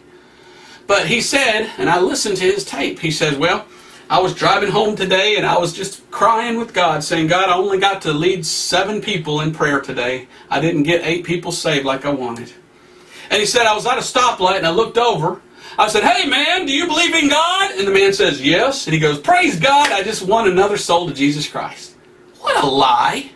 But he said, and I listened to his tape, he says, well, I was driving home today and I was just crying with God, saying, God, I only got to lead seven people in prayer today. I didn't get eight people saved like I wanted. And he said, I was at a stoplight and I looked over. I said, hey man, do you believe in God? And the man says, yes. And he goes, praise God, I just won another soul to Jesus Christ. What a lie.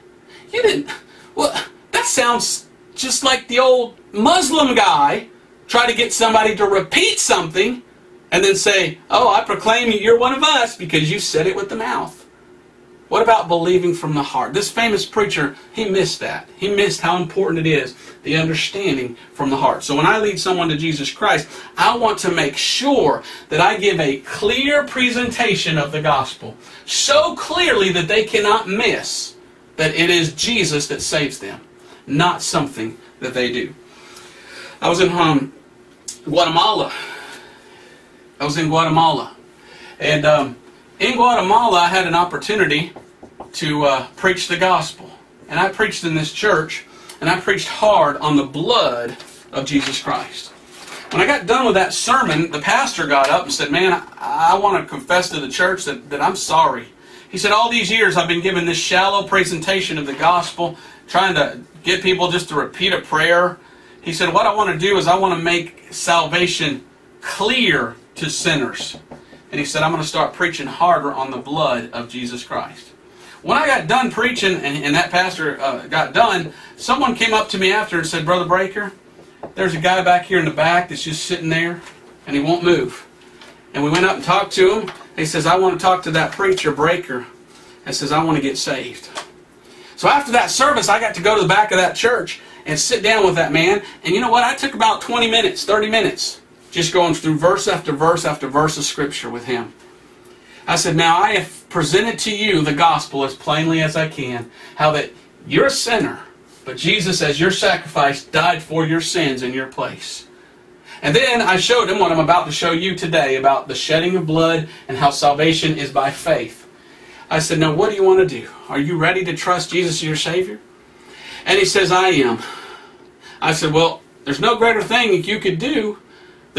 You didn't, well, that sounds just like the old Muslim guy try to get somebody to repeat something and then say, oh, I proclaim you're one of us because you said it with the mouth. What about believing from the heart? This famous preacher, he missed that. He missed how important it is, the understanding from the heart. So when I lead someone to Jesus Christ, I want to make sure that I give a clear presentation of the gospel. So clearly that they cannot miss that it is Jesus that saves them, not something that they do. I was in um, Guatemala. I was in Guatemala. And um, in Guatemala, I had an opportunity to uh, preach the gospel. And I preached in this church, and I preached hard on the blood of Jesus Christ. When I got done with that sermon, the pastor got up and said, Man, I, I want to confess to the church that, that I'm sorry. He said, All these years I've been given this shallow presentation of the gospel, trying to get people just to repeat a prayer. He said, What I want to do is I want to make salvation clear to sinners. And he said, I'm going to start preaching harder on the blood of Jesus Christ. When I got done preaching and, and that pastor uh, got done, someone came up to me after and said, Brother Breaker, there's a guy back here in the back that's just sitting there and he won't move. And we went up and talked to him. He says, I want to talk to that preacher, Breaker, and says, I want to get saved. So after that service, I got to go to the back of that church and sit down with that man. And you know what? I took about 20 minutes, 30 minutes, just going through verse after verse after verse of Scripture with him. I said, Now I have presented to you the gospel as plainly as I can, how that you're a sinner, but Jesus, as your sacrifice, died for your sins in your place. And then I showed him what I'm about to show you today about the shedding of blood and how salvation is by faith. I said, Now what do you want to do? Are you ready to trust Jesus as your Savior? And he says, I am. I said, Well, there's no greater thing you could do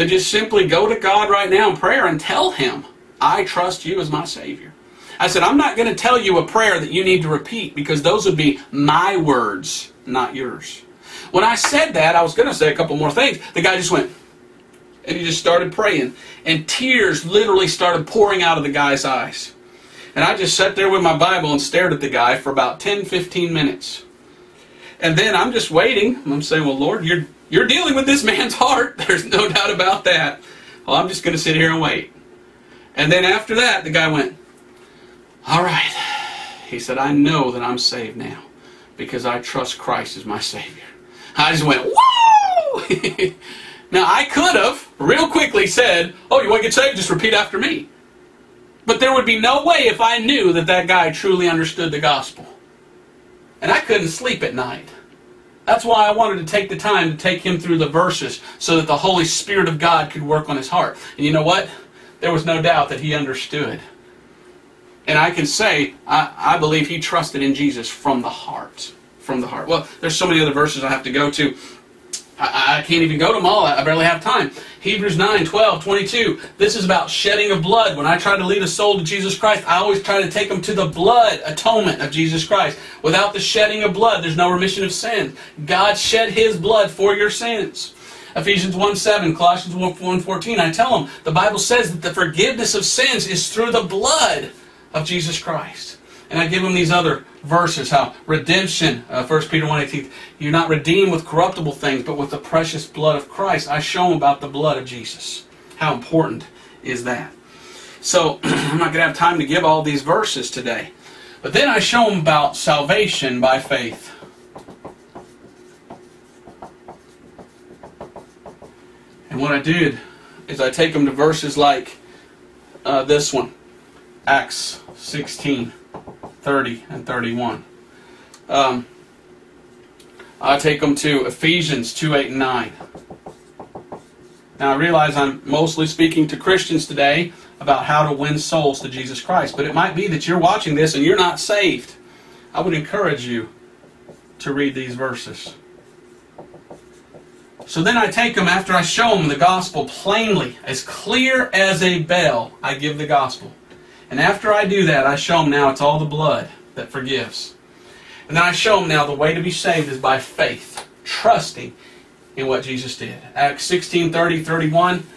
just simply go to God right now in prayer and tell Him I trust you as my Savior. I said, I'm not going to tell you a prayer that you need to repeat because those would be my words, not yours. When I said that, I was going to say a couple more things. The guy just went, and he just started praying. And tears literally started pouring out of the guy's eyes. And I just sat there with my Bible and stared at the guy for about 10, 15 minutes. And then I'm just waiting. I'm saying, well, Lord, you're, you're dealing with this man's heart. There's no doubt about that. Well, I'm just going to sit here and wait. And then after that, the guy went, All right. He said, I know that I'm saved now. because I trust Christ as my Savior. I just went, whoa! now, I could have real quickly said, oh, you want to get saved? Just repeat after me. But there would be no way if I knew that that guy truly understood the gospel. And I couldn't sleep at night. That's why I wanted to take the time to take him through the verses so that the Holy Spirit of God could work on his heart. And you know what? There was no doubt that he understood. And I can say, I, I believe he trusted in Jesus from the heart. From the heart. Well, there's so many other verses I have to go to. I, I can't even go to them all. I barely have time. Hebrews 9, 12, 22. This is about shedding of blood. When I try to lead a soul to Jesus Christ, I always try to take them to the blood atonement of Jesus Christ. Without the shedding of blood, there's no remission of sin. God shed his blood for your sins. Ephesians 1 7, Colossians 1 14. I tell them, the Bible says that the forgiveness of sins is through the blood of Jesus Christ. And I give them these other verses, how redemption, uh, 1 Peter 1 18, you're not redeemed with corruptible things, but with the precious blood of Christ. I show them about the blood of Jesus. How important is that? So, I'm not going to have time to give all these verses today. But then I show them about salvation by faith. And what I did is I take them to verses like uh, this one, Acts 16. 30 and 31. Um, I take them to Ephesians 2 8 and 9. Now, I realize I'm mostly speaking to Christians today about how to win souls to Jesus Christ, but it might be that you're watching this and you're not saved. I would encourage you to read these verses. So then I take them after I show them the gospel plainly, as clear as a bell, I give the gospel. And after I do that, I show them now it's all the blood that forgives. And then I show them now the way to be saved is by faith, trusting in what Jesus did. Acts 16 30, 31.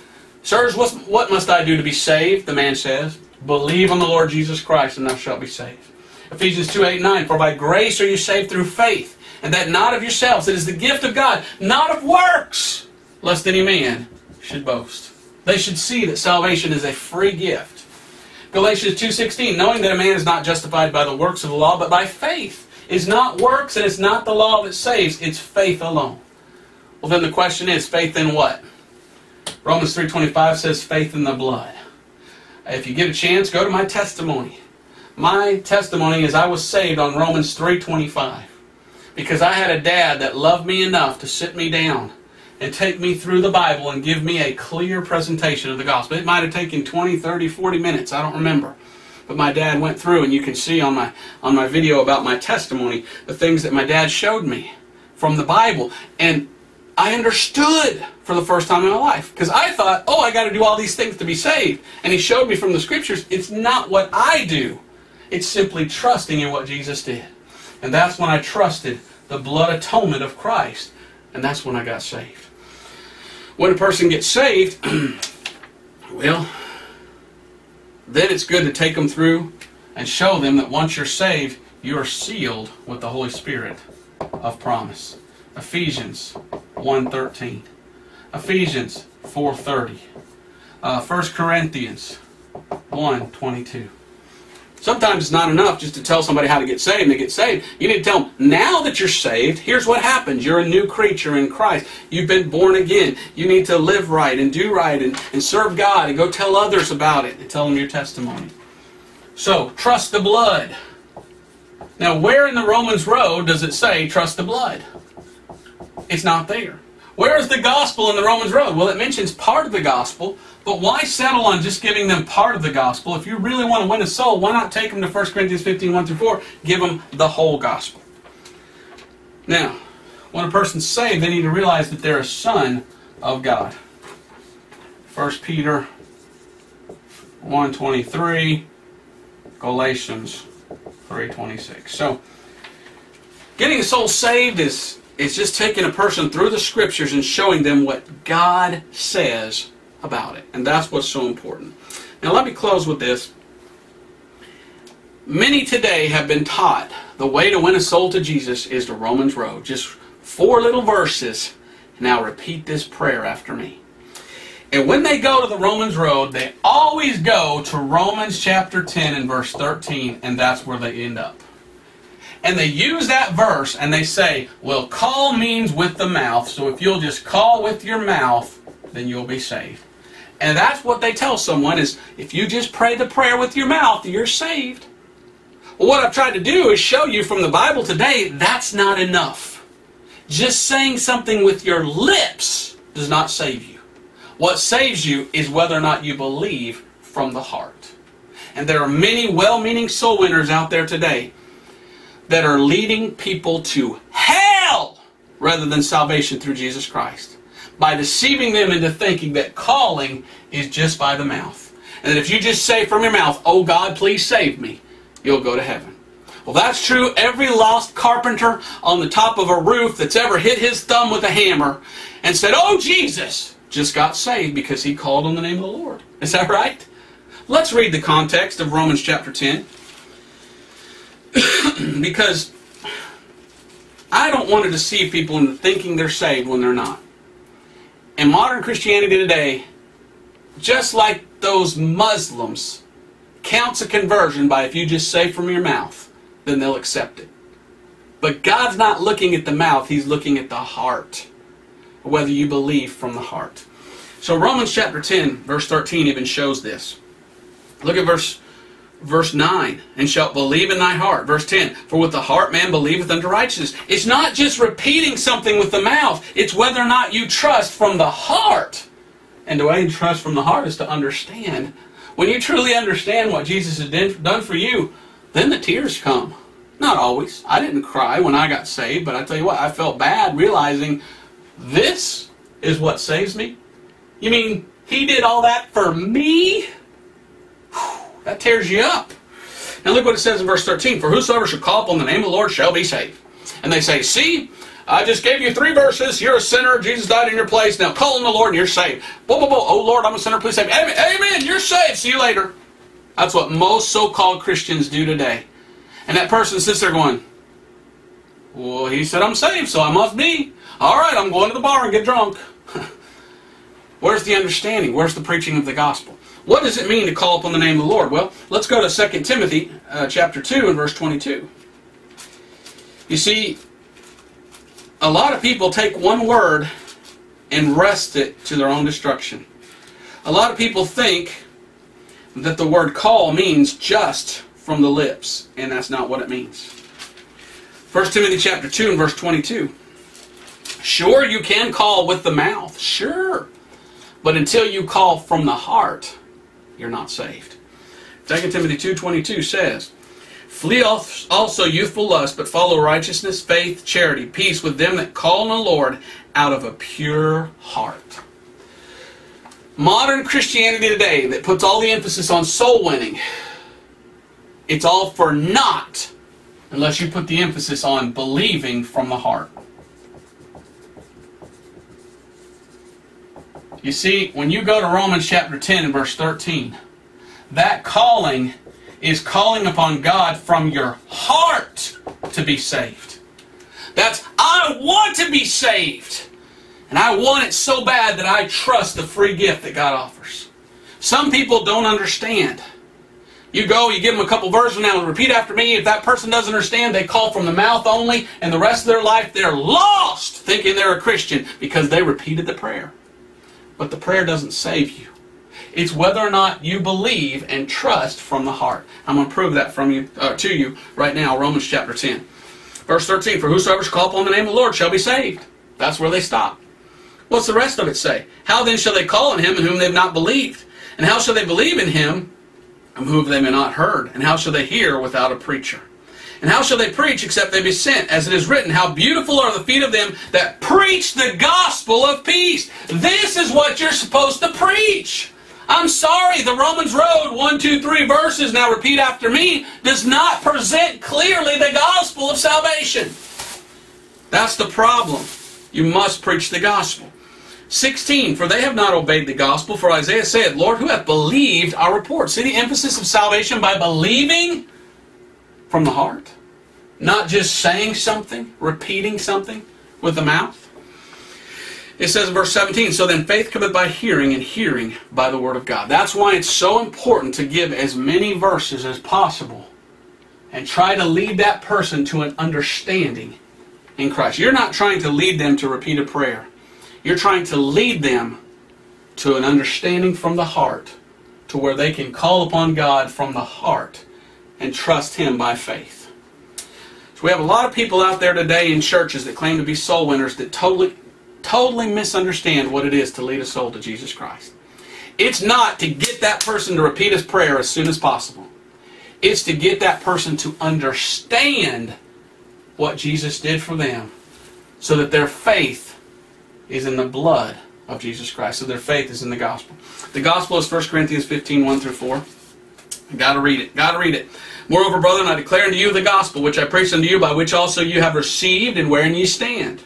Sirs, what must I do to be saved? The man says. Believe on the Lord Jesus Christ, and thou shalt be saved. Ephesians 2 8 9. For by grace are you saved through faith, and that not of yourselves. It is the gift of God, not of works, lest any man should boast. They should see that salvation is a free gift Galatians 2.16, knowing that a man is not justified by the works of the law, but by faith. It's not works and it's not the law that saves, it's faith alone. Well, then the question is, faith in what? Romans 3.25 says faith in the blood. If you get a chance, go to my testimony. My testimony is I was saved on Romans 3.25 because I had a dad that loved me enough to sit me down and take me through the Bible and give me a clear presentation of the gospel. It might have taken 20, 30, 40 minutes, I don't remember. But my dad went through and you can see on my on my video about my testimony the things that my dad showed me from the Bible and I understood for the first time in my life because I thought, "Oh, I got to do all these things to be saved." And he showed me from the scriptures, it's not what I do. It's simply trusting in what Jesus did. And that's when I trusted the blood atonement of Christ. And that's when I got saved when a person gets saved, well, then it's good to take them through and show them that once you're saved, you are sealed with the Holy Spirit of promise. Ephesians 1.13. Ephesians 4.30. Uh, 1 Corinthians 1.22. Sometimes it's not enough just to tell somebody how to get saved and they get saved. You need to tell them, now that you're saved, here's what happens. You're a new creature in Christ. You've been born again. You need to live right and do right and, and serve God and go tell others about it and tell them your testimony. So, trust the blood. Now, where in the Romans Road does it say trust the blood? It's not there. Where is the gospel in the Romans Road? Well, it mentions part of the gospel, but why settle on just giving them part of the gospel? If you really want to win a soul, why not take them to 1 Corinthians 15, 1 through 4? Give them the whole gospel. Now, when a person's saved, they need to realize that they're a son of God. 1 Peter 1.23, Galatians 3.26. So, getting a soul saved is, is just taking a person through the scriptures and showing them what God says about it. And that's what's so important. Now, let me close with this. Many today have been taught the way to win a soul to Jesus is the Romans Road. Just four little verses. Now, repeat this prayer after me. And when they go to the Romans Road, they always go to Romans chapter 10 and verse 13, and that's where they end up. And they use that verse and they say, well, call means with the mouth, so if you'll just call with your mouth, then you'll be saved. And that's what they tell someone is if you just pray the prayer with your mouth, you're saved. Well, what I've tried to do is show you from the Bible today that's not enough. Just saying something with your lips does not save you. What saves you is whether or not you believe from the heart. And there are many well meaning soul winners out there today that are leading people to hell rather than salvation through Jesus Christ by deceiving them into thinking that calling is just by the mouth. And that if you just say from your mouth, Oh God, please save me, you'll go to heaven. Well, that's true. Every lost carpenter on the top of a roof that's ever hit his thumb with a hammer and said, Oh Jesus, just got saved because he called on the name of the Lord. Is that right? Let's read the context of Romans chapter 10. because I don't want to deceive people into thinking they're saved when they're not. In modern Christianity today, just like those Muslims, counts a conversion by if you just say from your mouth, then they'll accept it. But God's not looking at the mouth, He's looking at the heart. Whether you believe from the heart. So Romans chapter 10, verse 13 even shows this. Look at verse verse 9 and shalt believe in thy heart. Verse 10 for with the heart man believeth unto righteousness. It's not just repeating something with the mouth. It's whether or not you trust from the heart. And the way you trust from the heart is to understand. When you truly understand what jesus has done for you then the tears come. Not always. I didn't cry when i got saved but i tell you what i felt bad realizing this is what saves me. You mean he did all that for me that tears you up. Now look what it says in verse 13. For whosoever shall call upon the name of the Lord shall be saved. And they say, see, I just gave you three verses. You're a sinner. Jesus died in your place. Now call on the Lord and you're saved. Whoa, whoa, whoa. Oh, Lord, I'm a sinner. Please save me. Amen. Amen. You're saved. See you later. That's what most so-called Christians do today. And that person sits there going, well, he said I'm saved, so I must be. All right, I'm going to the bar and get drunk. Where's the understanding? Where's the preaching of the gospel? What does it mean to call upon the name of the Lord? Well, let's go to 2 Timothy uh, chapter 2 and verse 22. You see, a lot of people take one word and wrest it to their own destruction. A lot of people think that the word call means just from the lips, and that's not what it means. 1 Timothy chapter 2 and verse 22. Sure, you can call with the mouth, sure. But until you call from the heart, you're not saved. 2 Timothy 2.22 says, Flee also youthful lust, but follow righteousness, faith, charity, peace with them that call on the Lord out of a pure heart. Modern Christianity today that puts all the emphasis on soul winning, it's all for naught unless you put the emphasis on believing from the heart. You see, when you go to Romans chapter 10 and verse 13, that calling is calling upon God from your heart to be saved. That's, I want to be saved. And I want it so bad that I trust the free gift that God offers. Some people don't understand. You go, you give them a couple verses now, repeat after me. If that person doesn't understand, they call from the mouth only, and the rest of their life they're lost thinking they're a Christian because they repeated the prayer. But the prayer doesn't save you. It's whether or not you believe and trust from the heart. I'm going to prove that from you uh, to you right now. Romans chapter 10, verse 13. For whosoever shall call upon the name of the Lord shall be saved. That's where they stop. What's the rest of it say? How then shall they call on him in whom they have not believed? And how shall they believe in him whom they have not heard? And how shall they hear without a preacher? And how shall they preach except they be sent? As it is written, How beautiful are the feet of them that preach the gospel of peace. This is what you're supposed to preach. I'm sorry, the Romans Road, one, two, three verses, now repeat after me, does not present clearly the gospel of salvation. That's the problem. You must preach the gospel. 16, for they have not obeyed the gospel, for Isaiah said, Lord, who hath believed our report? See the emphasis of salvation by believing from the heart? Not just saying something, repeating something with the mouth. It says in verse 17, So then faith cometh by hearing, and hearing by the word of God. That's why it's so important to give as many verses as possible and try to lead that person to an understanding in Christ. You're not trying to lead them to repeat a prayer. You're trying to lead them to an understanding from the heart to where they can call upon God from the heart and trust Him by faith. We have a lot of people out there today in churches that claim to be soul winners that totally, totally misunderstand what it is to lead a soul to Jesus Christ. It's not to get that person to repeat his prayer as soon as possible. It's to get that person to understand what Jesus did for them so that their faith is in the blood of Jesus Christ. So their faith is in the gospel. The gospel is 1 Corinthians 15, 1 through 4. Gotta read it. Gotta read it. Moreover, brethren, I declare unto you the gospel which I preached unto you, by which also you have received, and wherein ye stand.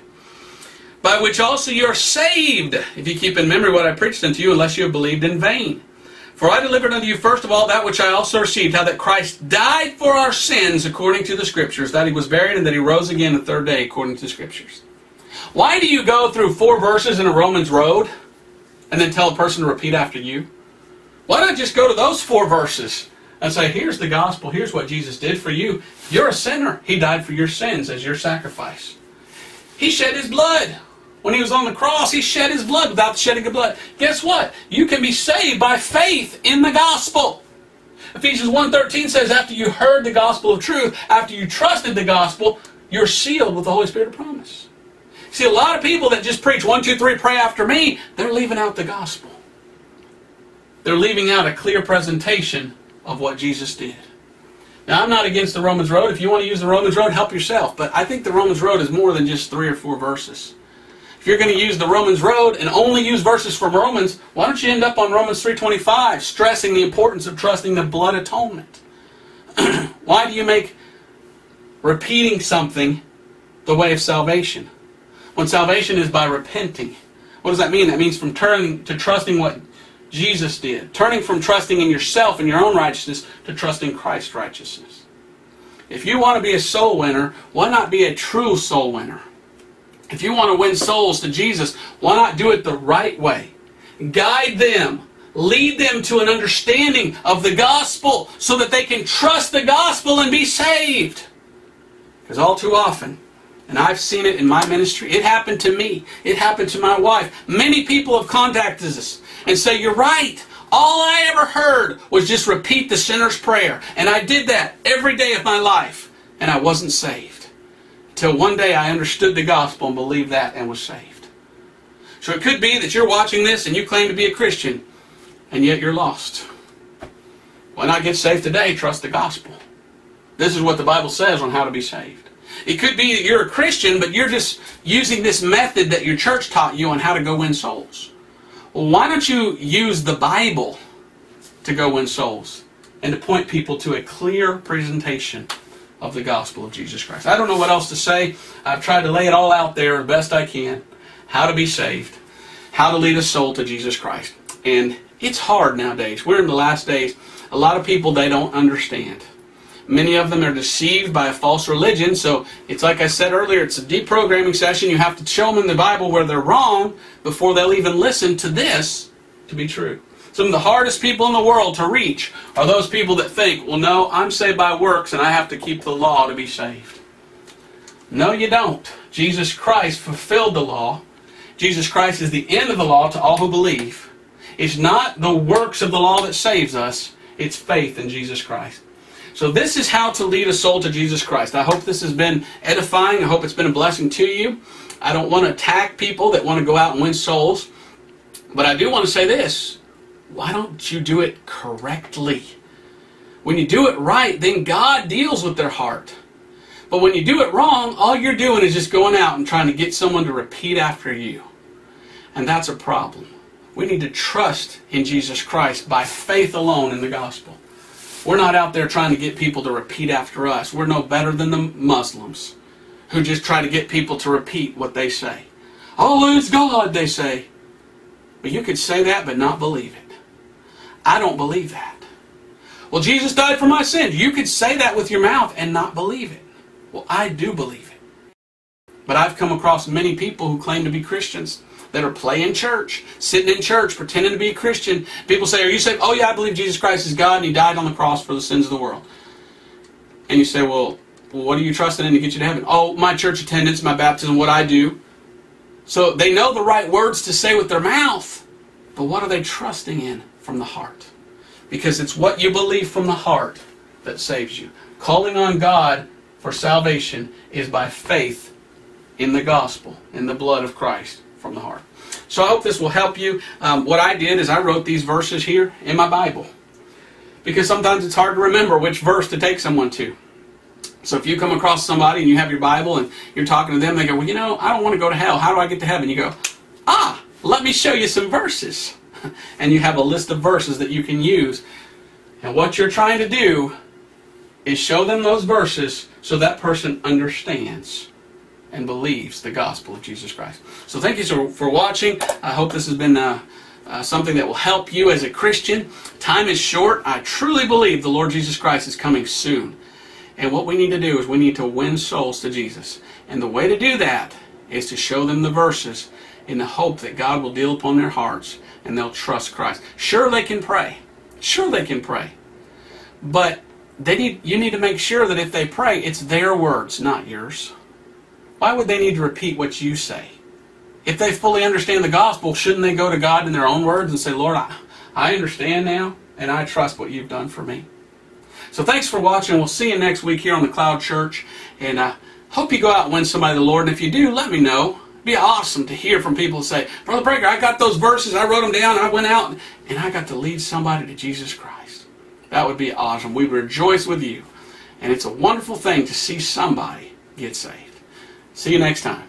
By which also you are saved, if you keep in memory what I preached unto you, unless you have believed in vain. For I delivered unto you first of all that which I also received, how that Christ died for our sins according to the Scriptures, that he was buried, and that he rose again the third day according to the Scriptures. Why do you go through four verses in a Romans road and then tell a person to repeat after you? Why not just go to those four verses and say, here's the gospel, here's what Jesus did for you. You're a sinner. He died for your sins as your sacrifice. He shed his blood. When he was on the cross, he shed his blood without the shedding of blood. Guess what? You can be saved by faith in the gospel. Ephesians 1.13 says, after you heard the gospel of truth, after you trusted the gospel, you're sealed with the Holy Spirit of promise. See, a lot of people that just preach, one, two, three, pray after me, they're leaving out the gospel. They're leaving out a clear presentation of what Jesus did. Now, I'm not against the Romans Road. If you want to use the Romans Road, help yourself. But I think the Romans Road is more than just three or four verses. If you're going to use the Romans Road and only use verses from Romans, why don't you end up on Romans 3.25, stressing the importance of trusting the blood atonement? why do you make repeating something the way of salvation? When salvation is by repenting. What does that mean? That means from turning to trusting what Jesus did. Turning from trusting in yourself and your own righteousness to trusting Christ's righteousness. If you want to be a soul winner, why not be a true soul winner? If you want to win souls to Jesus, why not do it the right way? Guide them. Lead them to an understanding of the gospel so that they can trust the gospel and be saved. Because all too often, and I've seen it in my ministry, it happened to me, it happened to my wife. Many people have contacted us and say, You're right. All I ever heard was just repeat the sinner's prayer. And I did that every day of my life, and I wasn't saved. Till one day I understood the gospel and believed that and was saved. So it could be that you're watching this and you claim to be a Christian, and yet you're lost. Why not get saved today? Trust the gospel. This is what the Bible says on how to be saved. It could be that you're a Christian, but you're just using this method that your church taught you on how to go win souls. Why don't you use the Bible to go win souls and to point people to a clear presentation of the gospel of Jesus Christ. I don't know what else to say. I've tried to lay it all out there as best I can. How to be saved, how to lead a soul to Jesus Christ. And it's hard nowadays. We're in the last days. A lot of people, they don't understand. Many of them are deceived by a false religion. So it's like I said earlier, it's a deprogramming session. You have to show them in the Bible where they're wrong before they'll even listen to this to be true. Some of the hardest people in the world to reach are those people that think, well, no, I'm saved by works and I have to keep the law to be saved. No, you don't. Jesus Christ fulfilled the law. Jesus Christ is the end of the law to all who believe. It's not the works of the law that saves us, it's faith in Jesus Christ. So this is how to lead a soul to Jesus Christ. I hope this has been edifying. I hope it's been a blessing to you. I don't want to attack people that want to go out and win souls. But I do want to say this why don't you do it correctly? When you do it right, then God deals with their heart. But when you do it wrong, all you're doing is just going out and trying to get someone to repeat after you. And that's a problem. We need to trust in Jesus Christ by faith alone in the gospel. We're not out there trying to get people to repeat after us. We're no better than the Muslims who just try to get people to repeat what they say. Oh, it's God, they say. But you could say that but not believe it. I don't believe that. Well, Jesus died for my sins. You could say that with your mouth and not believe it. Well, I do believe it. But I've come across many people who claim to be Christians that are playing church, sitting in church, pretending to be a Christian. People say, Are you saved? Oh, yeah, I believe Jesus Christ is God and He died on the cross for the sins of the world. And you say, well, what are you trusting in to get you to heaven? Oh, my church attendance, my baptism, what I do. So they know the right words to say with their mouth, but what are they trusting in from the heart? Because it's what you believe from the heart that saves you. Calling on God for salvation is by faith in the gospel, in the blood of Christ from the heart. So I hope this will help you. Um, what I did is I wrote these verses here in my Bible because sometimes it's hard to remember which verse to take someone to. So if you come across somebody and you have your Bible and you're talking to them, they go, Well, you know, I don't want to go to hell. How do I get to heaven? You go, Ah, let me show you some verses. and you have a list of verses that you can use. And what you're trying to do is show them those verses so that person understands and believes the gospel of Jesus Christ. So thank you for watching. I hope this has been uh, uh, something that will help you as a Christian. Time is short. I truly believe the Lord Jesus Christ is coming soon. And what we need to do is we need to win souls to Jesus. And the way to do that is to show them the verses in the hope that God will deal upon their hearts and they'll trust Christ. Sure, they can pray. Sure, they can pray. But they need, you need to make sure that if they pray, it's their words, not yours. Why would they need to repeat what you say? If they fully understand the gospel, shouldn't they go to God in their own words and say, Lord, I, I understand now, and I trust what you've done for me? So thanks for watching. We'll see you next week here on the Cloud Church. And I hope you go out and win somebody the Lord. And if you do, let me know. It'd be awesome to hear from people who say, Brother Breaker, I got those verses. I wrote them down. I went out and I got to lead somebody to Jesus Christ. That would be awesome. We rejoice with you. And it's a wonderful thing to see somebody get saved. See you next time.